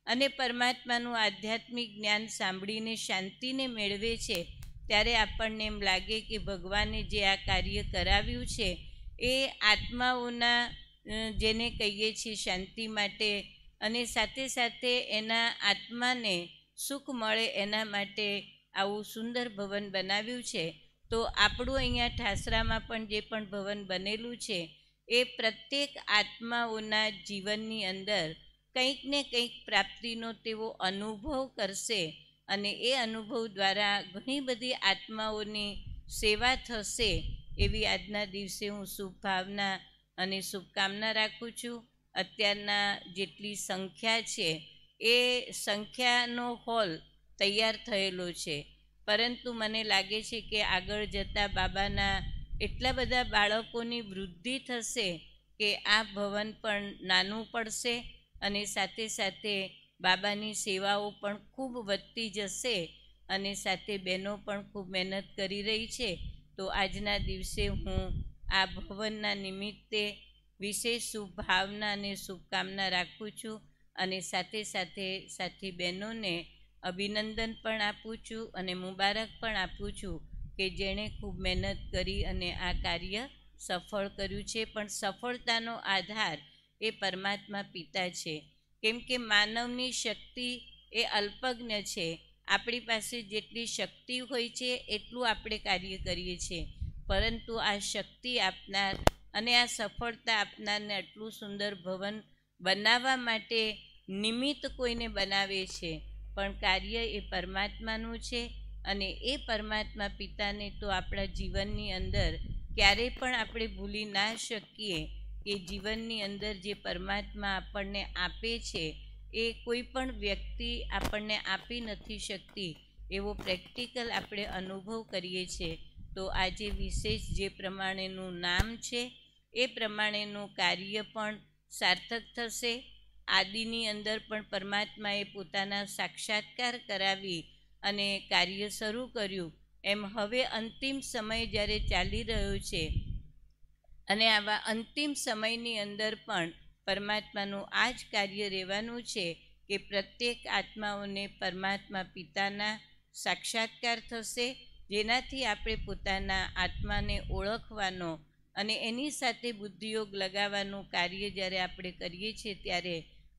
અને પરમાત્માનું આધ્યાત્મિક જ્ઞાન સાંભળીને શાંતિને મેળવે છે, ત્યારે આપણને એમ લાગે કે ભગવાને જે આ કાર્ય કરાવ્યું છે, એ આત્માઓના જેને કહીએ છીએ શાંતિ માટે અને સાથે સાથે એના આત્માને સુખ મળે એના માટે આવું સુંદર ભવન બનાવ્યું છે. તો આપણું અહીંયા ઠાસરામાં પણ જે પણ ભવન બનેલું છે, એ પ્રત્યેક આત્માઓના જીવનની અંદર કંઈક ને કંઈક પ્રાપ્તિનો તેઓ અનુભવ કરશે અને એ અનુભવ દ્વારા ઘણી બધી આત્માઓની સેવા થશે. એવી આજના દિવસે હું શુભભાવના અને શુભકામના રાખું છું. અત્યારના જેટલી સંખ્યા છે, એ સંખ્યાનો હોલ તૈયાર થયેલો છે. પરંતુ મને લાગે છે કે આગળ જતાં બાબાના એટલા બધા બાળકોની વૃદ્ધિ થશે કે આ ભવન પણ નાનું પડશે અને સાથે સાથે બાબાની સેવાઓ પણ ખૂબ વધતી જશે અને સાથે બહેનો પણ ખૂબ મહેનત કરી રહી છે. તો આજના દિવસે હું આ ભવનના નિમિત્તે વિશેષ શુભભાવના અને શુભકામના રાખું છું અને સાથે સાથે સાથી બહેનોને અભિનંદન પણ આપું છું અને મુબારક પણ આપું છું કે જેણે ખૂબ મહેનત કરી અને આ કાર્ય સફળ કર્યું છે. પણ સફળતાનો આધાર એ પરમાત્મા પિતા છે. કેમ કે માનવની શક્તિ એ અલ્પજ્ઞ છે. આપણી પાસે જેટલી શક્તિ હોય છે, એટલું આપણે કાર્ય કરીએ છીએ. પરંતુ આ શક્તિ આપનાર અને આ સફળતા આપનારને આટલું સુંદર ભવન બનાવવા માટે નિમિત્ત કોઈને બનાવે છે. પણ કાર્ય એ પરમાત્માનું છે અને એ પરમાત્મા પિતાને તો આપણા જીવનની અંદર ક્યારેય પણ આપણે ભૂલી ના શકીએ કે જીવનની અંદર જે પરમાત્મા આપણને આપે છે, એ કોઈ પણ વ્યક્તિ આપણને આપી નથી શકતી. એવો પ્રેક્ટિકલ આપણે અનુભવ કરીએ છીએ. તો આજે વિશેષ જે પ્રમાણેનું નામ છે, એ પ્રમાણેનું કાર્ય પણ સાર્થક થશે. આદિની અંદર પણ પરમાત્માએ પોતાના સાક્ષાત્કાર કરાવી અને કાર્ય શરૂ કર્યું. એમ હવે અંતિમ સમય જ્યારે ચાલી રહ્યો છે અને આવા અંતિમ સમયની અંદર પણ પરમાત્માનું આ જ કાર્ય રહેવાનું છે કે પ્રત્યેક આત્માઓને પરમાત્મા પિતાના સાક્ષાત્કાર થશે, જેનાથી આપણે પોતાના આત્માને ઓળખવાનો અને એની સાથે બુદ્ધિયોગ લગાવવાનું કાર્ય જ્યારે આપણે કરીએ છીએ ત્યારે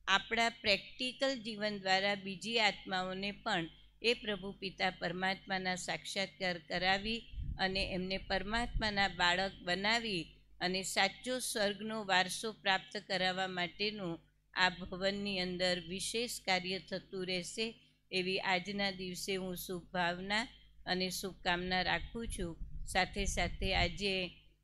આપણા પ્રેક્ટિકલ જીવન દ્વારા બીજી આત્માઓને પણ એ પ્રભુ પિતા પરમાત્માના સાક્ષાત્કાર કરાવી અને એમને પરમાત્માના બાળક બનાવી અને સાચો સ્વર્ગનો વારસો પ્રાપ્ત કરાવવા માટેનું આ ભવનની અંદર વિશેષ કાર્ય થતું રહેશે એવી આજના દિવસે હું શુભ ભાવના અને શુભકામના રાખું છું. સાથે સાથે આજે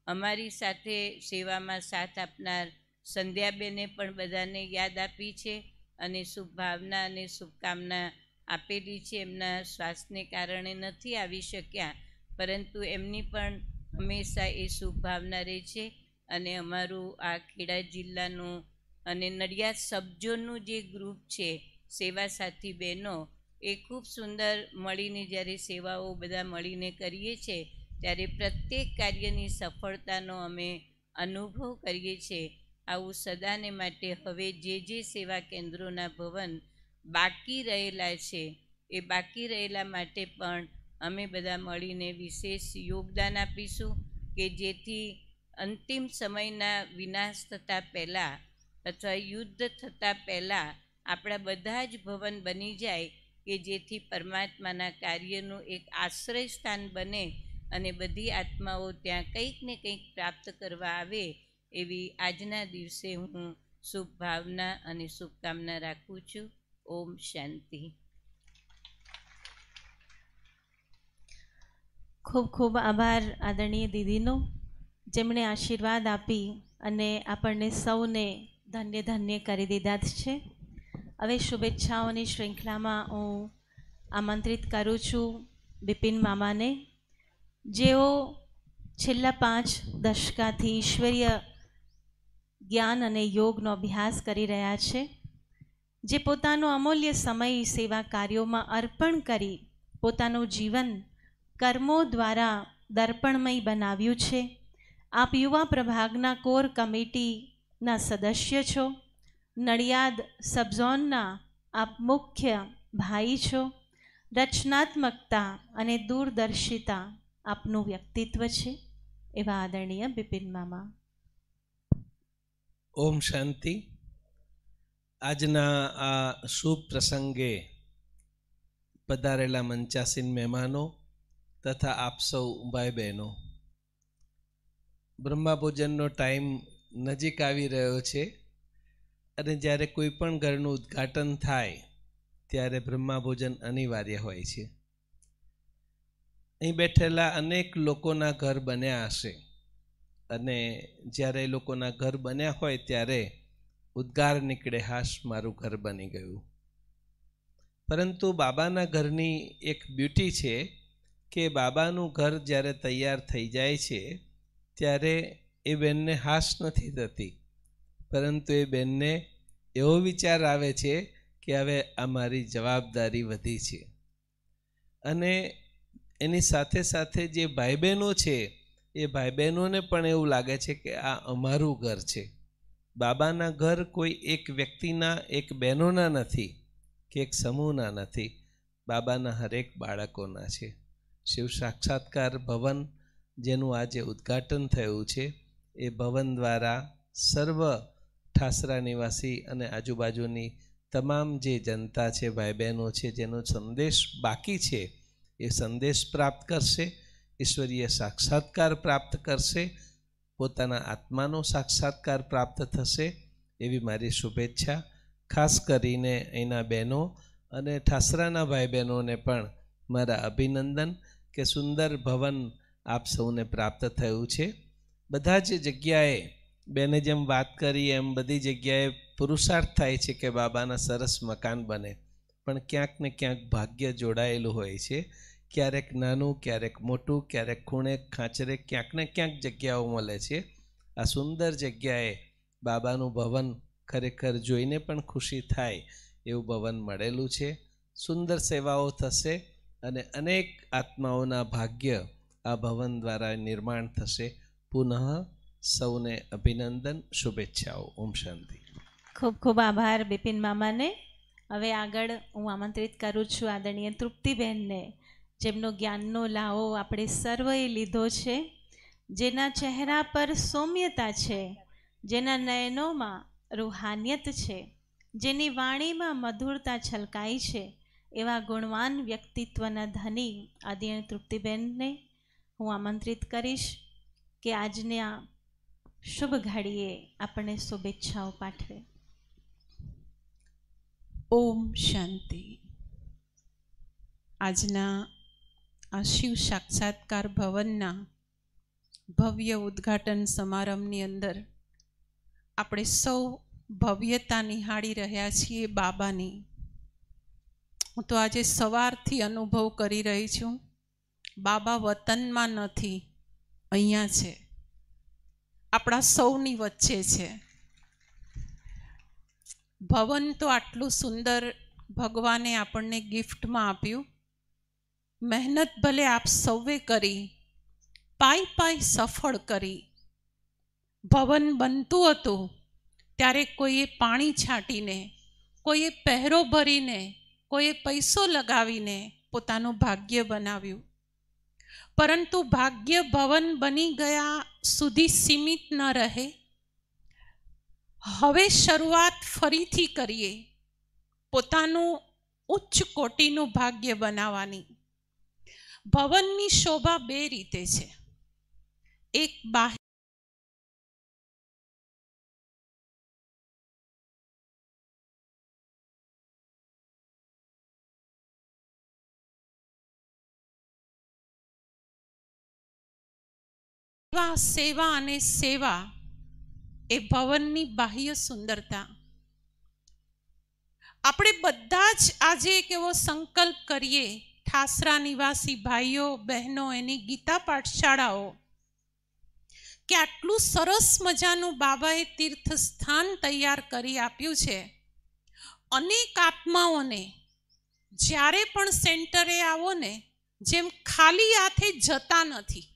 અમારી સાથે સેવામાં સાથ આપનાર સંધ્યાબેને પણ બધાને યાદ આપી છે અને શુભભાવના અને શુભકામના આપેલી છે. એમના શ્વાસને કારણે નથી આવી શક્યા, પરંતુ એમની પણ હંમેશા એ શુભભાવના રહે છે અને અમારું આ ખેડા જિલ્લાનું અને નડિયાદ સબઝોનનું જે ગ્રુપ છે, સેવા સાથી બહેનો, એ ખૂબ સુંદર મળીને જ્યારે સેવાઓ બધા મળીને કરીએ છીએ ત્યારે પ્રત્યેક કાર્યની સફળતાનો અમે અનુભવ કરીએ છીએ. આવું સદાને માટે હવે જે જે સેવા કેન્દ્રોના ભવન બાકી રહેલા છે, એ બાકી રહેલા માટે પણ અમે બધા મળીને વિશેષ યોગદાન આપીશું કે જેથી અંતિમ સમયના વિનાશ થતાં પહેલાં અથવા યુદ્ધ થતાં પહેલાં આપણા બધા જ ભવન બની જાય કે જેથી પરમાત્માના કાર્યનું એક આશ્રય સ્થાન બને અને બધી આત્માઓ ત્યાં કંઈક ને કંઈક પ્રાપ્ત કરવા આવે એવી આજના દિવસે હું શુભ ભાવના અને શુભકામના રાખું છું. ઓમ શાંતિ. ખૂબ ખૂબ આભાર આદરણીય દીદીનો. જેમણે આશીર્વાદ આપી અને આપણને સૌને ધન્ય ધન્ય કરી દીધા જ છે. હવે શુભેચ્છાઓની શ્રૃંખલામાં હું આમંત્રિત કરું છું બિપિન મામાને. જેઓ છેલ્લા પાંચ દશકાથી ઈશ્વરીય જ્ઞાન અને યોગનો અભ્યાસ કરી રહ્યા છે, જે પોતાનો અમૂલ્ય સમય સેવા કાર્યોમાં અર્પણ કરી પોતાનું જીવન કર્મો દ્વારા દર્પણમય બનાવ્યું છે. આપ યુવા પ્રભાગના કોર કમિટીના સદસ્ય છો. નડિયાદ સબઝોનના આપ મુખ્ય ભાઈ છો. રચનાત્મકતા અને દૂરદર્શિતા આપનું વ્યક્તિત્વ છે. એવા આદરણીય બિપિન મામા. ઓમ શાંતિ. આજના આ શુભ પ્રસંગે પધારેલા મંચાસીન મહેમાનો તથા આપ સૌ ભાઈ બહેનો બ્રહ્માભોજનનો ટાઈમ નજીક આવી રહ્યો છે અને જ્યારે કોઈ પણ ઘરનું ઉદ્ઘાટન થાય ત્યારે બ્રહ્માભોજન અનિવાર્ય હોય છે. અહીં બેઠેલા અનેક લોકોના ઘર બન્યા હશે. અને જ્યારે એ લોકોના ઘર બન્યા હોય ત્યારે ઉદ્ગાર નીકળે, હાશ, મારું ઘર બની ગયું. પરંતુ બાબાના ઘરની એક બ્યુટી છે કે બાબાનું ઘર જ્યારે તૈયાર થઈ જાય છે, ત્યારે એ બેનને હાશ નથી થતી. પરંતુ એ બેનને એવો વિચાર આવે છે કે હવે આ મારી જવાબદારી વધી છે. અને એની સાથે સાથે જે ભાઈ બહેનો છે એ ભાઈ બહેનોને પણ એવું લાગે છે કે આ અમારું ઘર છે. બાબાના ઘર કોઈ એક વ્યક્તિના, એક બહેનોના નથી કે એક સમૂહના નથી. બાબાના હરેક બાળકોના છે. શિવ સાક્ષાત્કાર ભવન જેનું આજે ઉદ્ઘાટન થયું છે, એ ભવન દ્વારા સર્વ ઠાસરા નિવાસી અને આજુબાજુની તમામ જે જનતા છે ભાઈ બહેનો છે, જેનો સંદેશ બાકી છે, એ સંદેશ પ્રાપ્ત કરશે. ઈશ્વરીય સાક્ષાત્કાર પ્રાપ્ત કરશે, પોતાના આત્માનો સાક્ષાત્કાર પ્રાપ્ત થશે એવી મારી શુભેચ્છા. ખાસ કરીને અહીંના બહેનો અને ઠાસરાના ભાઈ બહેનોને પણ મારા અભિનંદન કે સુંદર ભવન આપ સૌને પ્રાપ્ત થયું છે. બધા જ જગ્યાએ બેને જેમ વાત કરી, એમ બધી જગ્યાએ પુરુષાર્થ થાય છે કે બાબાના સરસ મકાન બને. પણ ક્યાંક ને ક્યાંક ભાગ્ય જોડાયેલું હોય છે. ક્યારેક નાનું, ક્યારેક મોટું, ક્યારેક ખૂણે, ખાંચરે ક્યાંક ને ક્યાંક જગ્યાઓ મળે છે. આ સુંદર જગ્યાએ બાબાનું ભવન ખરેખર જોઈને પણ ખુશી થાય એવું ભવન મળેલું છે. સુંદર સેવાઓ થશે અને અનેક આત્માઓના ભાગ્ય આ ભવન દ્વારા નિર્માણ થશે. પુનઃ સૌને અભિનંદન, શુભેચ્છાઓ. ઓમ શાંતિ. ખૂબ ખૂબ આભાર બિપિન મામાને. હવે આગળ હું આમંત્રિત કરું છું આદરણીય તૃપ્તિબેનને. જેમનો જ્ઞાનનો લાવો આપણે સર્વએ લીધો છે. જેના ચહેરા પર સૌમ્યતા છે, જેના નયનોમાં રૂહાનિયત છે, જેની વાણીમાં મધુરતા છલકાઈ છે, એવા ગુણવાન વ્યક્તિત્વના ધની આદિણ તૃપ્તિબેનને હું આમંત્રિત કરીશ કે આજને શુભ ઘડીએ આપણને શુભેચ્છાઓ પાઠવે. ઓમ શાંતિ. આજના આ શિવ સાક્ષાત્કાર ભવનના ભવ્ય ઉદ્ઘાટન સમારંભની અંદર આપણે સૌ ભવ્યતા નિહાળી રહ્યા છીએ બાબાની. હું તો આજે સવારથી અનુભવ કરી રહી છું, બાબા વતનમાં નથી, અહીંયા છે. આપણા સૌની વચ્ચે છે. ભવન તો આટલું સુંદર ભગવાને આપણને ગિફ્ટમાં આપ્યું. મહેનત ભલે આપ સૌએ કરી, પાઈ પાઈ સફળ કરી. ભવન બનતું હતું, ત્યારે કોઈએ પાણી છાંટીને, કોઈએ પહેરો ભરીને, કોઈએ પૈસો લગાવીને પોતાનું ભાગ્ય બનાવ્યું. પરંતુ ભાગ્ય ભવન બની ગયા સુધી સીમિત ન રહે. હવે શરૂઆત ફરીથી કરીએ, પોતાનું ઉચ્ચ કોટીનું ભાગ્ય બનાવવાની. ભવનની શોભા બે રીતે છે. એક બાહ્ય સેવા અને સેવા એ ભવનની બાહ્ય સુંદરતા. આપણે બધા જ આજે એક એવો સંકલ્પ કરીએ ઠાસરા નિવાસી ભાઈઓ, બહેનો, એની ગીતા પાઠશાળાઓ. કે આટલું સરસ મજાનું બાબાએ તીર્થ સ્થાન તૈયાર કરી આપ્યું છે. અનેક આત્માઓને, જ્યારે પણ સેન્ટરે આવો ને, જેમ ખાલી હાથે જતા નથી.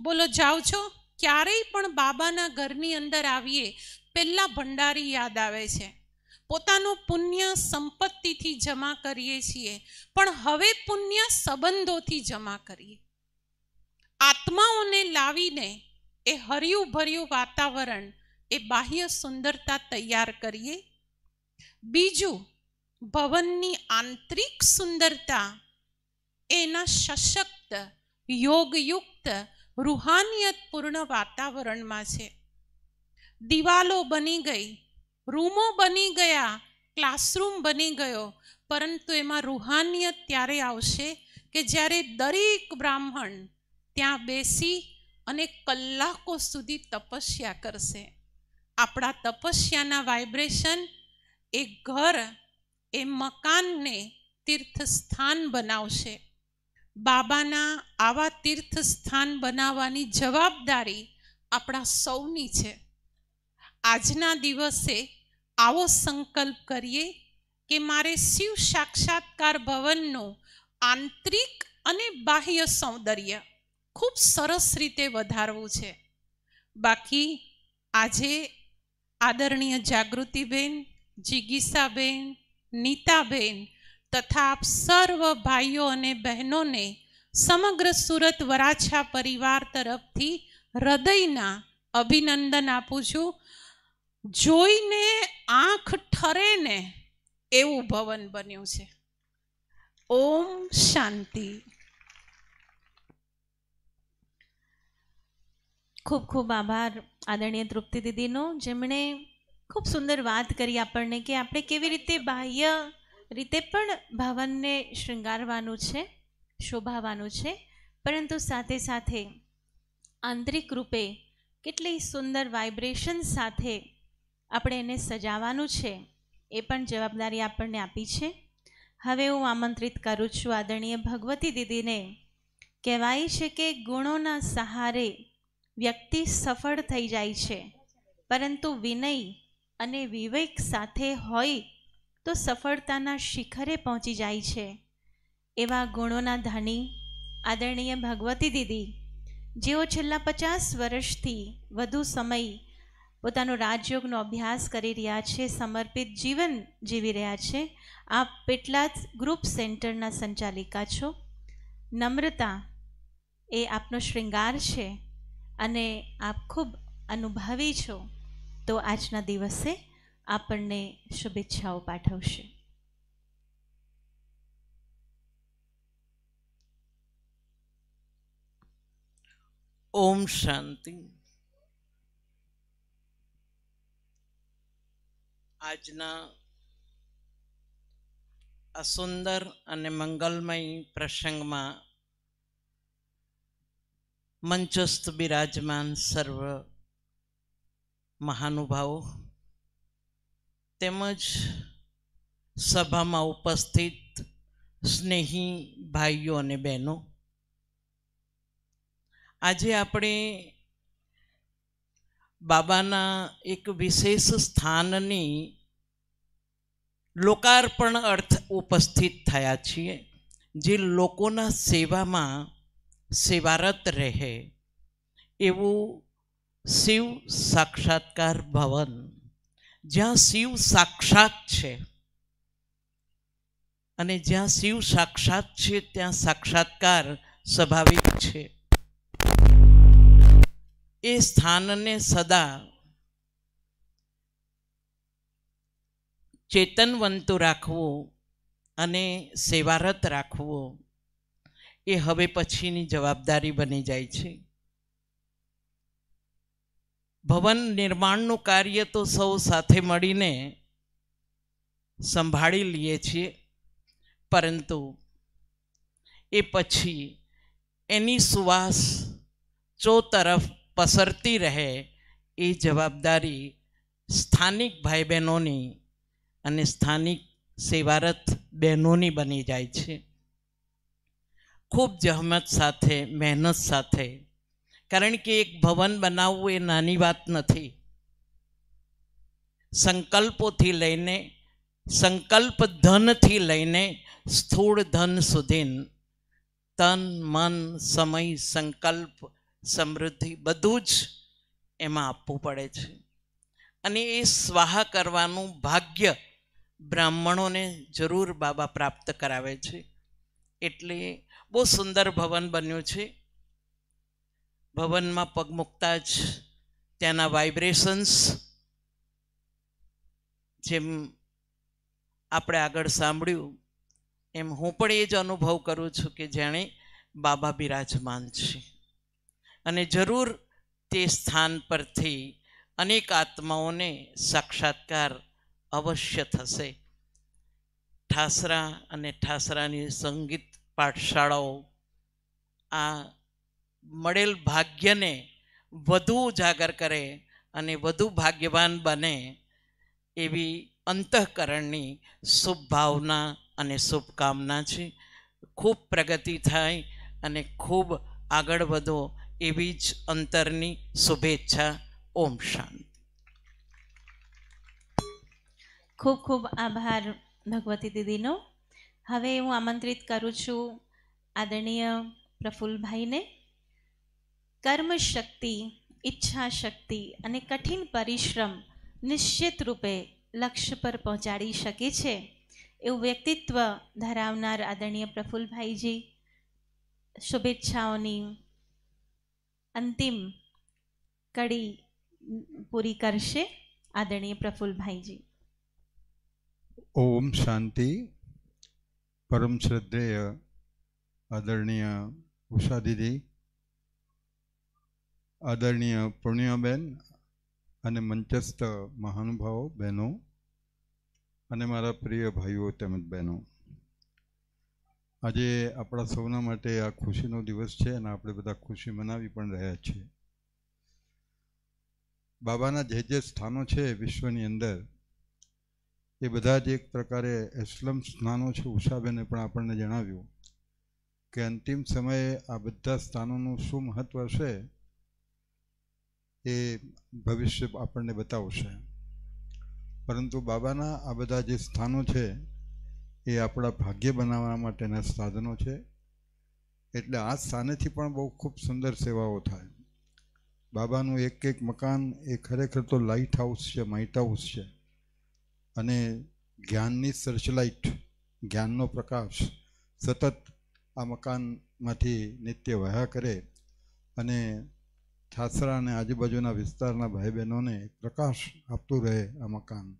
બોલો, જાઓ છો? ક્યારેય પણ બાબાના ઘરની અંદર આવીએ, પહેલાં ભંડારી યાદ આવે છે. પોતાનું પુણ્ય સંપત્તિથી જમા કરીએ છીએ, પણ હવે પુણ્ય સંબંધોથી જમા કરીએ. આત્માઓને લાવીને એ હર્યું ભર્યું વાતાવરણ, એ બાહ્ય સુંદરતા તૈયાર કરીએ. બીજું, ભવનની આંતરિક સુંદરતા, એના સશક્ત, યોગયુક્ત, રૂહાનિયતપૂર્ણ વાતાવરણમાં છે. દિવાલો બની ગઈ રૂમો બની ગયા, ક્લાસરૂમ બની ગયો. પરંતુ એમાં રૂહાનિયત ત્યારે આવશે કે જ્યારે દરેક બ્રાહ્મણ ત્યાં બેસી અને કલાકો સુધી તપસ્યા કરશે. આપણા તપસ્યાના વાઇબ્રેશન એ ઘર, એ મકાનને તીર્થસ્થાન બનાવશે. બાબાના આવા તીર્થસ્થાન બનાવવાની જવાબદારી આપણા સૌની છે. આજના દિવસે આવો સંકલ્પ કરીએ કે મારે શિવ સાક્ષાત્કાર ભવનનું આંતરિક અને બાહ્ય સૌંદર્ય ખૂબ સરસ રીતે વધારવું છે. બાકી આજે આદરણીય જાગૃતિબેન, જિગીસાબેન, નીતાબેન તથા આપ સર્વ ભાઈઓ અને બહેનોને સમગ્ર સુરત વરાછા પરિવાર તરફથી હૃદયના અભિનંદન આપું છું. જોઈને આંખ ઠરે ને એવું ભવન બન્યું છે. ઓમ શાંતિ. ખૂબ ખૂબ આભાર આદરણીય તૃપ્તિ દીદીનો. જેમણે ખૂબ સુંદર વાત કરી આપણને કે આપણે કેવી રીતે બાહ્ય રીતે પણ ભવનને શૃંગારવાનું છે શોભાવાનું છે, પરંતુ સાથે સાથે આંતરિક રૂપે કેટલી સુંદર વાઇબ્રેશન સાથે આપણે એને સજાવવાનું છે, એ પણ જવાબદારી આપણને આપી છે. હવે હું આમંત્રિત કરું છું આદરણીય ભગવતી દીદીને. કહેવાય છે કે ગુણોના સહારે વ્યક્તિ સફળ થઈ જાય છે, પરંતુ વિનય અને વિવેક સાથે હોય તો સફળતાના શિખરે પહોંચી જાય છે. એવા ગુણોના ધણી આદરણીય ભગવતી દીદી, જેઓ છેલ્લા પચાસ વર્ષથી વધુ સમય પોતાનો રાજયોગનો અભ્યાસ કરી રહ્યા છે, સમર્પિત જીવન જીવી રહ્યા છે. આપ પેટલાદ ગ્રુપ સેન્ટરના સંચાલિકા છો. નમ્રતા એ આપનો શૃંગાર છે અને આપ ખૂબ અનુભવી છો. તો આજના દિવસે આપણને શુભેચ્છાઓ પાઠવશે. ઓમ શાંતિ. આજના આ સુંદર અને મંગલમય પ્રસંગમાં મંચસ્થ બિરાજમાન સર્વ મહાનુભાવો, તેમજ સભામાં ઉપસ્થિત સ્નેહી ભાઈઓ અને બહેનો. આજે આપણે બાબાના એક વિશેષ સ્થાનની લોકાર્પણ અર્થ ઉપસ્થિત થયા છીએ. જે લોકોના સેવામાં સેવારત રહે એવું શિવ સાક્ષાત્કાર ભવન. જ્યાં શિવ સાક્ષાત છે અને જ્યાં શિવ સાક્ષાત છે ત્યાં સાક્ષાત્કાર સ્વાભાવિક છે. એ સ્થાનને સદા ચેતનવંતું રાખવું અને સેવારત રાખવો એ હવે પછીની જવાબદારી બની જાય છે. ભવન નિર્માણનું કાર્ય તો સૌ સાથે મળીને સંભાળી લઈએ છીએ, પરંતુ એ પછી એની સુવાસ ચો તરફ પસરતી રહે એ જવાબદારી સ્થાનિક ભાઈ બહેનોની અને સ્થાનિક સેવારત બહેનોની બની જાય છે. ખૂબ જહમત સાથે, મહેનત સાથે. કારણ કે એક ભવન બનાવવું એ નાની વાત નથી. સંકલ્પોથી લઈને, સંકલ્પ ધનથી લઈને સ્થૂળ ધન સુધી તન, મન, સમય, સંકલ્પ, સમૃદ્ધિ બધું જ એમાં આપવું પડે છે. અને એ સ્વાહા કરવાનું ભાગ્ય બ્રાહ્મણોને જરૂર બાબા પ્રાપ્ત કરાવે છે. એટલે બહુ સુંદર ભવન બન્યું છે. ભવનમાં પગ મૂકતા જ ત્યાંના વાઇબ્રેશન્સ જેમ આપણે આગળ સાંભળ્યું, એમ હું પણ એ જ અનુભવ કરું છું કે જાણે બાબા બિરાજમાન છે. અને જરૂર તે સ્થાન પરથી અનેક આત્માઓને સાક્ષાત્કાર અવશ્ય થશે. ઠાસરા અને ઠાસરાની સંગીત પાઠશાળાઓ આ મળેલ ભાગ્યને વધુ ઉજાગર કરે અને વધુ ભાગ્યવાન બને એવી અંતઃકરણની શુભભાવના અને શુભકામના છે. ખૂબ પ્રગતિ થાય અને ખૂબ આગળ વધો એવી જ અંતરની શુભેચ્છા. ઓમ શાંતિ. ખૂબ ખૂબ આભાર ભગવતી દીદીનો. હવે હું આમંત્રિત કરું છું આદરણીય પ્રફુલ્લભાઈને કર્મ શક્તિ, ઈચ્છા શક્તિ અને કઠિન પરિશ્રમ નિશ્ચિત રૂપે લક્ષ્ય પર પહોંચાડી શકે છે. એવું વ્યક્તિત્વ ધરાવનાર આદરણીય પ્રફુલભાઈજી, શુભેચ્છાઓની અંતિમ કડી પૂરી કરશે આદરણીય પ્રફુલ્લભાઈજી ઓમ શાંતિ. પરમ શ્રદ્ધેય આદરણીય ઉષા દીદી આદરણીય પૂર્ણિમાબેન અને મંચસ્થ મહાનુભાવો બહેનો અને મારા પ્રિય ભાઈઓ તેમજ બહેનો. આજે આપણા સૌના માટે આ ખુશીનો દિવસ છે અને આપણે બધા ખુશી મનાવી પણ રહ્યા છીએ. બાબાના જે જે સ્થાનો છે વિશ્વની અંદર એ બધા જ એક પ્રકારે એસ્લમ સ્થાનો છે. ઉષાબેને પણ આપણને જણાવ્યું કે અંતિમ સમયે આ બધા સ્થાનોનું શું મહત્ત્વ છે એ ભવિષ્ય આપણને બતાવશે. પરંતુ બાબાના આ બધા જે સ્થાનો છે એ આપણા ભાગ્ય બનાવવા માટેના સાધનો છે. એટલે આ સ્થાનેથી પણ બહુ ખૂબ સુંદર સેવાઓ થાય. બાબાનું એક એક મકાન એ ખરેખર તો લાઇટ હાઉસ છે માઇટ હાઉસ છે. અને જ્ઞાનની સર્ચલાઇટ જ્ઞાનનો પ્રકાશ સતત આ મકાનમાંથી નિત્ય વહ્યા કરે અને છાસરા અને આજુબાજુના વિસ્તારના ભાઈ બહેનોને પ્રકાશ આપતું રહે આ મકાન.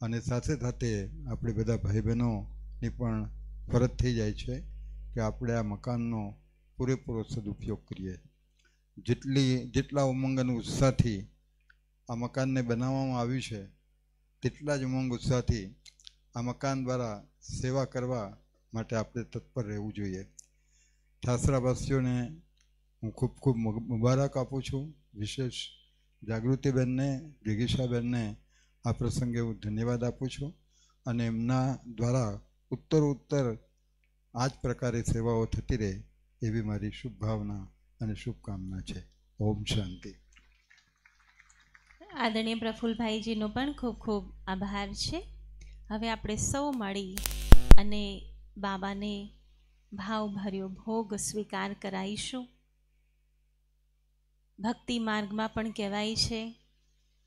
અને સાથે સાથે આપણે બધા ભાઈ બહેનોની પણ ફરજ થઈ જાય છે કે આપણે આ મકાનનો પૂરેપૂરો સદુપયોગ કરીએ. જેટલી, જેટલા ઉમંગ અને ઉત્સાહથી આ મકાનને બનાવવામાં આવ્યું છે તેટલા જ ઉમંગ ઉત્સાહથી આ મકાન દ્વારા સેવા કરવા માટે આપણે તત્પર રહેવું જોઈએ. ઠાસરાવાસીઓને હું ખૂબ ખૂબ મુબારક આપું છું. વિશેષ જાગૃતિબેનને જિગીશાબેનને આ પ્રસંગે હું ધન્યવાદ આપું છું અને એમના દ્વારા ઉત્તર ઉત્તર આ જ પ્રકારે સેવાઓ થતી રહે એવી મારી શુભ ભાવના અને શુભકામના છે. ઓમ શાંતિ. આદરણીય પ્રફુલભાઈજીનો પણ ખૂબ ખૂબ આભાર છે. હવે આપણે સૌ મળી અને બાબાને ભાવભર્યો ભોગ સ્વીકાર કરાવીશું ભક્તિ માર્ગમાં પણ કહેવાય છે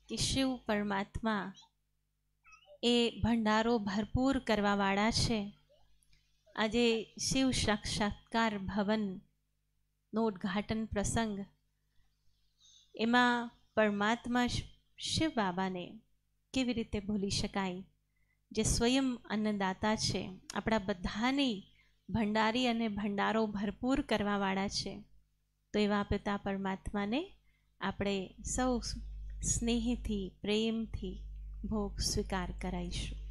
કે શિવ પરમાત્મા એ ભંડારો ભરપૂર કરવાવાળા છે. આજે શિવ સાક્ષાત્કાર ભવનનો ઉદ્ઘાટન પ્રસંગ. એમાં પરમાત્મા શિવ બાબાને કેવી રીતે ભૂલી શકાય? જે સ્વયં અન્નદાતા છે, આપણા બધાની ભંડારી અને ભંડારો ભરપૂર કરવાવાળા છે. તો એવા પિતા પરમાત્માને આપણે સૌ સ્નેહથી, પ્રેમથી ભોગ સ્વીકાર કરાઈશું.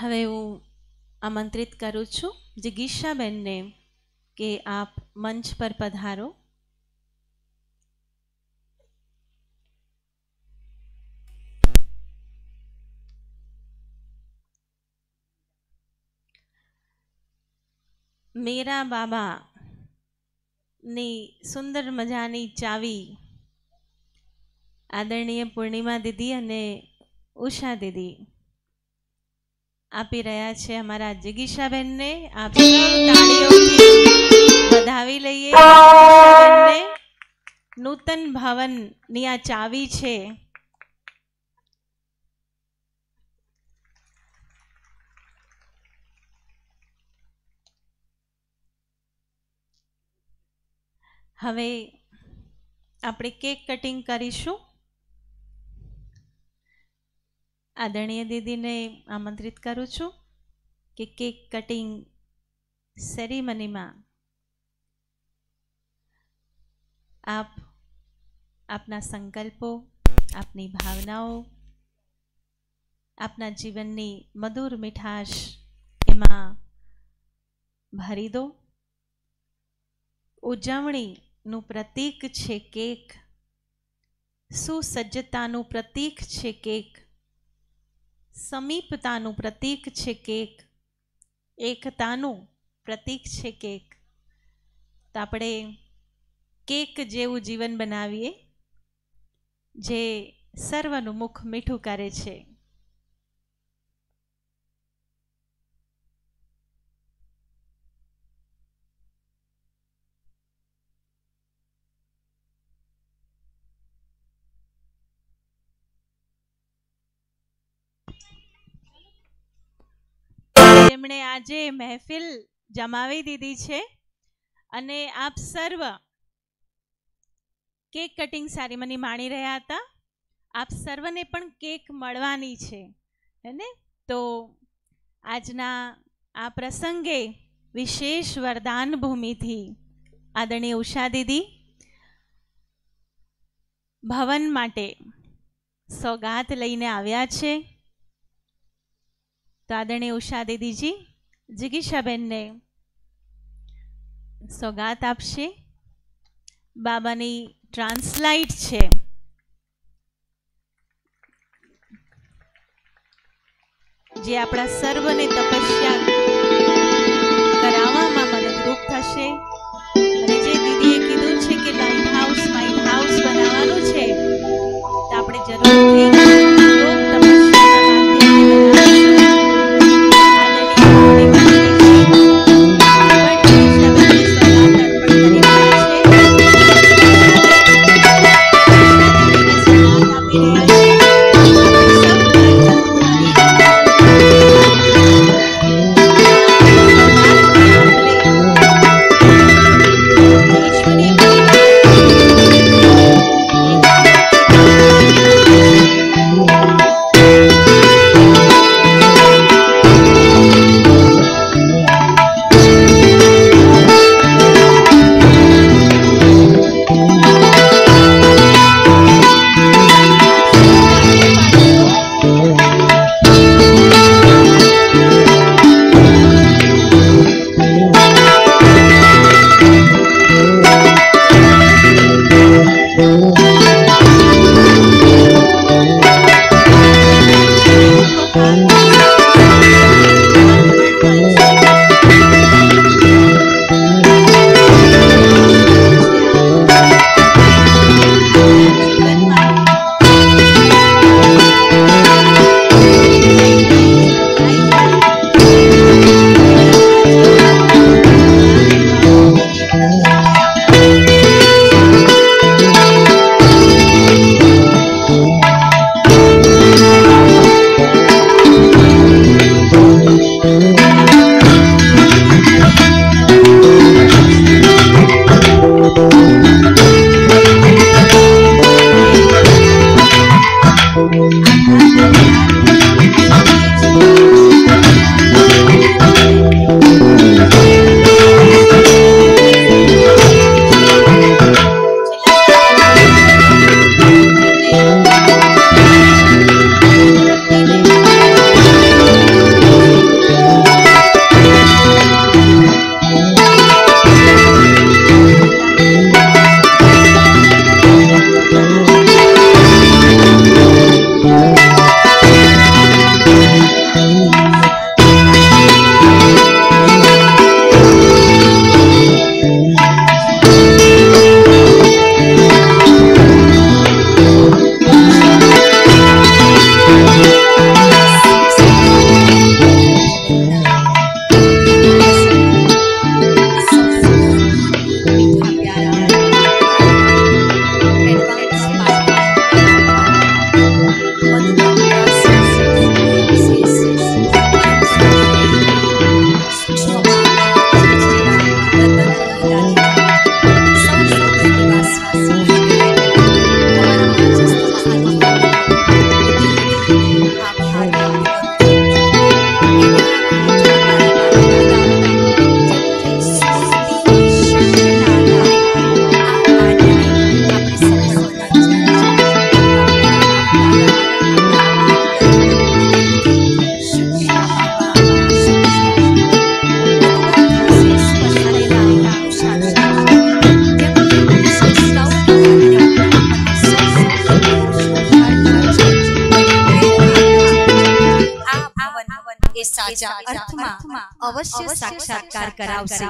હવે હું આમંત્રિત કરું છું જિગીશાબેનને કે આપ મંચ પર પધારો. મેરા બાબા ની સુંદર મજાની ચાવી આદરણીય પૂર્ણિમા દીદી અને ઉષા દીદી. આપી રહ્યા છે અમારા જગીશાબેનને આપ તાળીઓથી વધાવી લઈએ. નૂતન ભવનની આ ચાવી છે. હવે આપણે કેક કટિંગ કરીશું. આદરણીય દીદીને આમંત્રિત કરું છું કે કેક કટિંગ સેરેમનીમાં આપ, આપના સંકલ્પો, આપની ભાવનાઓ, આપના જીવનની મધુર મીઠાશ એમાં ભરી દો. ઉજવણીનું પ્રતીક છે કેક. સુસજ્જતાનું પ્રતીક છે કેક. સમીપતાનું પ્રતીક છે કેક. એકતાનું પ્રતીક છે કેક. તો આપણે કેક જેવું જીવન બનાવીએ, જે સર્વનું મુખ મીઠું કરે છે. જેમણે આજે મહેફિલ જમાવી દીધી છે અને આપ સર્વ કેક કટિંગ સેરેમની માણી રહ્યા હતા. આપ સર્વને પણ કેક મળવાની છે હેને તો આજના આ પ્રસંગે વિશેષ વરદાન ભૂમિથી આદરણીય ઉષા દીદી, ભવન માટે સોગાત લઈને આવ્યા છે. તો આદરણીય ઉષા દીદીજી જિગીશાબેનને સોગાત આપશે. બાબાની ટ્રાન્સલાઇટ છે. જે આપણા સર્વને તપસ્યા કરાવવામાં મદદરૂપ થશે. અને જે દીદીએ કીધું છે કે લાઇટ હાઉસ માઇટ હાઉસ બનાવવાનું છે, તો આપણે જરૂરથી કરાવશે.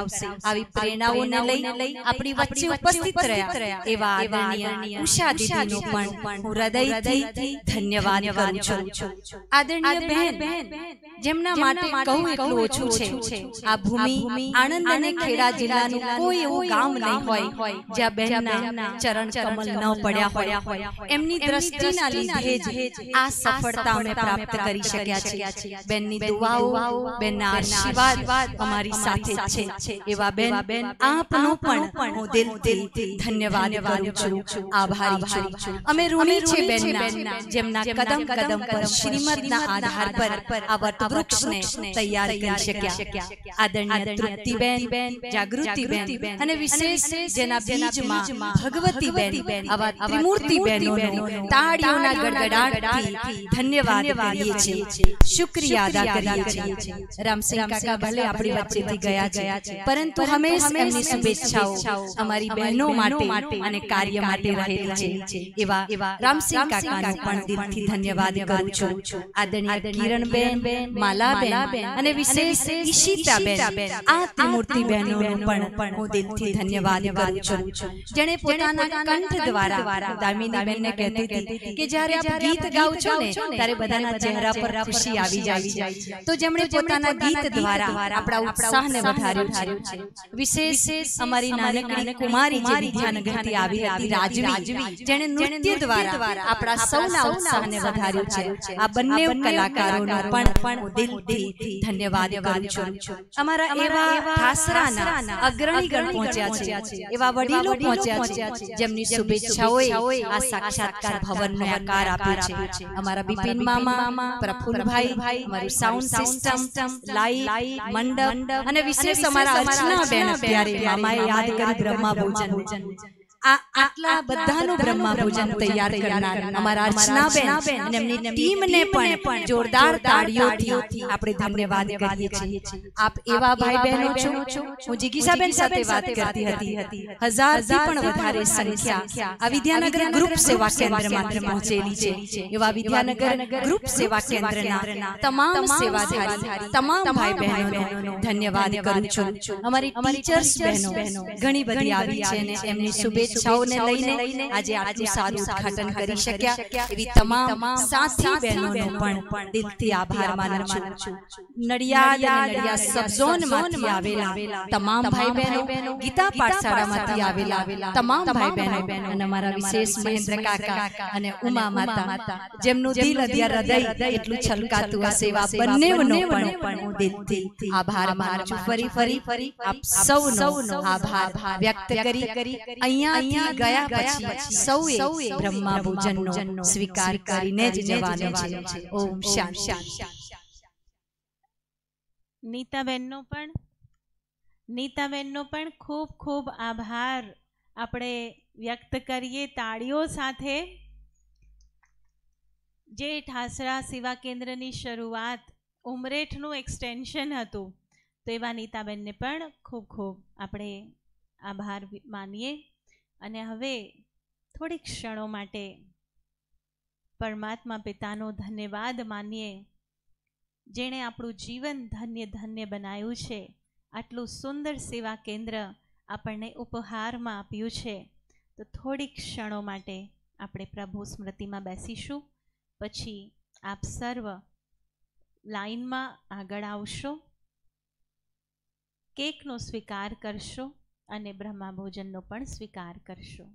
આવી પ્રેરણાઓને લઈ આપણી વચ્ચે ઉપસ્થિત રહ્યા. એવા આદરણીય ઉષા દીદીનો પણ હું હૃદયથી ધન્યવાદ કરું છું. આદરણીય બહેન જેમના માટે કહું એટલું ઓછું છે. આ ભૂમિ આણંદ અને ખેડા જિલ્લાનું કોઈ એવું ગામ નહીં હોય જ્યાં બહેનના ચરણ કમલ ન પડ્યા હોય. એમની દ્રષ્ટિના લીધે જ આ સફળતા અમે પ્રાપ્ત કરી શક્યા છીએ. બેનની દુઆઓ બેનના આશીર્વાદ અમારી સાથે છે. એવા બેન આપનો પણ હું દિલથી ધન્યવાદ કરું છું. આભારી છું. અમે ઋણી છે બેનના જેમના કદમ કદમ પર શ્રીમદના આધાર પર આ વટવૃક્ષને તૈયાર કરી શક્યા. આદરણીય તૃપ્તિબેન જાગૃતિબેન અને વિશેષ જેના બીજમાં ભગવતીબેન આવા ત્રિમૂર્તિ બહેનોનો તાળીઓના ગડગડાટથી ધન્યવાદ કરીએ છીએ. શુક્રિયા અદા કરીએ છીએ. રામસિંહ કાકા ભલે આપણી વચ્ચેથી ગયા છે. પરંતુ હંમેશા એમની શુભેચ્છાઓ અમારી બહેનો માટે અને કાર્ય માટે રહેલી છે. એવા રામસિંહ કાકાનો પણ દિલથી ધન્યવાદ કરું છું. આદરણીય કિરણબેન માલાબેન અને વિશેષ ઈશિતાબેન આ ત્રિમૂર્તિ બહેનોનો પણ હું દિલથી ધન્યવાદ કરું છું. જેણે પોતાના કંઠ દ્વારા દામિની બેનને કહેતી હતી કે જ્યારે આપ ગીત ગાઓ છો ને ત્યારે બધાના ચહેરા પર ખુશી આવી જાય તો જેમણે પોતાના ગીત દ્વારા આપણા ઉત્સાહને વધાર્યો છે. વિશેષ અમારી નાનકડી કુમારી જે વિદ્યાનગરથી આવી હતી રાજવી. જેણે નૃત્ય દ્વારા આપણા સૌના ઉત્સાહને વધાર્યો છે. આ બંને કલાકારોનો પણ પણ દિલથી ધન્યવાદ કરું છું અમારા એવા ઠાસરાના અગ્રણી ગણ પહોંચ્યા છે એવા વડીલો પહોંચ્યા છે જેમની શુભેચ્છાઓએ આ સાક્ષાત્કાર ભવનનો આકાર આપ્યો છે અમારા બિપિન મામા પ્રફુલભાઈ અમારું સાઉન્ડ સિસ્ટમ લાઈટ મંડપ અને વિશેષ અમારા અર્ચના બેન ત્યારે મામાએ યાદ કરી બ્રહ્મા ભોજન આટલા બધાનું બ્રહ્મા ભોજન તૈયાર કરનાર અમારા અર્ચના બેન અને એમની ટીમને પણ જોરદાર તાળીઓથી આપણે ધન્યવાદ કરીએ છીએ. આપ એવા ભાઈ બહેનો છો? હું જિગીસાબેન સાથે વાત કરતી હતી. હજાર પણ વધારે સંખ્યા આ વિદ્યાનગર ગ્રુપ સેવા કેન્દ્રમાંથી પહોંચેલી છે. એવા વિદ્યાનગર ગ્રુપ સેવા કેન્દ્રના તમામ સેવાધારી તમામ ભાઈ બહેનોનો ધન્યવાદ કરું છું. અમારી ટીચર્સ બહેનો ઘણી બધી આવી છે અને એમની શુભેચ્છાઓને લઈને આજે આટલું સારું ઉદ્ઘાટન કરી શક્યા. એવી તમામ સાથી બહેનોનો પણ દિલથી આભાર માનું છું. નડિયાદ અને નડિયાદ સબઝોનમાંથી આવેલા તમામ ભાઈ બહેનો ગીતા પાઠશાળામાંથી આવેલા તમામ ભાઈ બહેનો અને અમારા વિશેષ મહેન્દ્ર કાકા અને ઉમા માતા. જેમનું દિલ હૃદય એટલું છલકાતું હશે એવા બંનેનો પણ હું દિલથી આભાર માનું છું. ફરી ફરી ફરી આપ સૌનો આભાર વ્યક્ત કરી કરી અહીંયા ગયા પછી સૌએ બ્રહ્મા ભોજનનો સ્વીકાર કરીને જ જવાનો છે. ઓમ શાંતિ નીતાબેનનો પણ નીતાબેનનો પણ ખૂબ ખૂબ આભાર. આપણે વ્યક્ત કરીએ તાળીઓ સાથે. જે ઠાસરા સેવા કેન્દ્રની શરૂઆત ઉમરેઠનું એક્સટેન્શન હતું. તો એવા નીતાબેનને પણ ખૂબ ખૂબ આપણે આભાર માનીએ. અને હવે થોડીક ક્ષણો માટે પરમાત્મા પિતાનો ધન્યવાદ માનીએ. જેણે આપણું જીવન ધન્ય ધન્ય બનાવ્યું છે. આટલું સુંદર સેવા કેન્દ્ર આપણને ઉપહારમાં આપ્યું છે. તો થોડીક ક્ષણો માટે આપણે પ્રભુ સ્મૃતિમાં બેસીશું. પછી આપ સર્વ લાઈનમાં આગળ આવશો. કેકનો સ્વીકાર કરશો. અને બ્રહ્મા ભોજનનો પણ સ્વીકાર કરશો.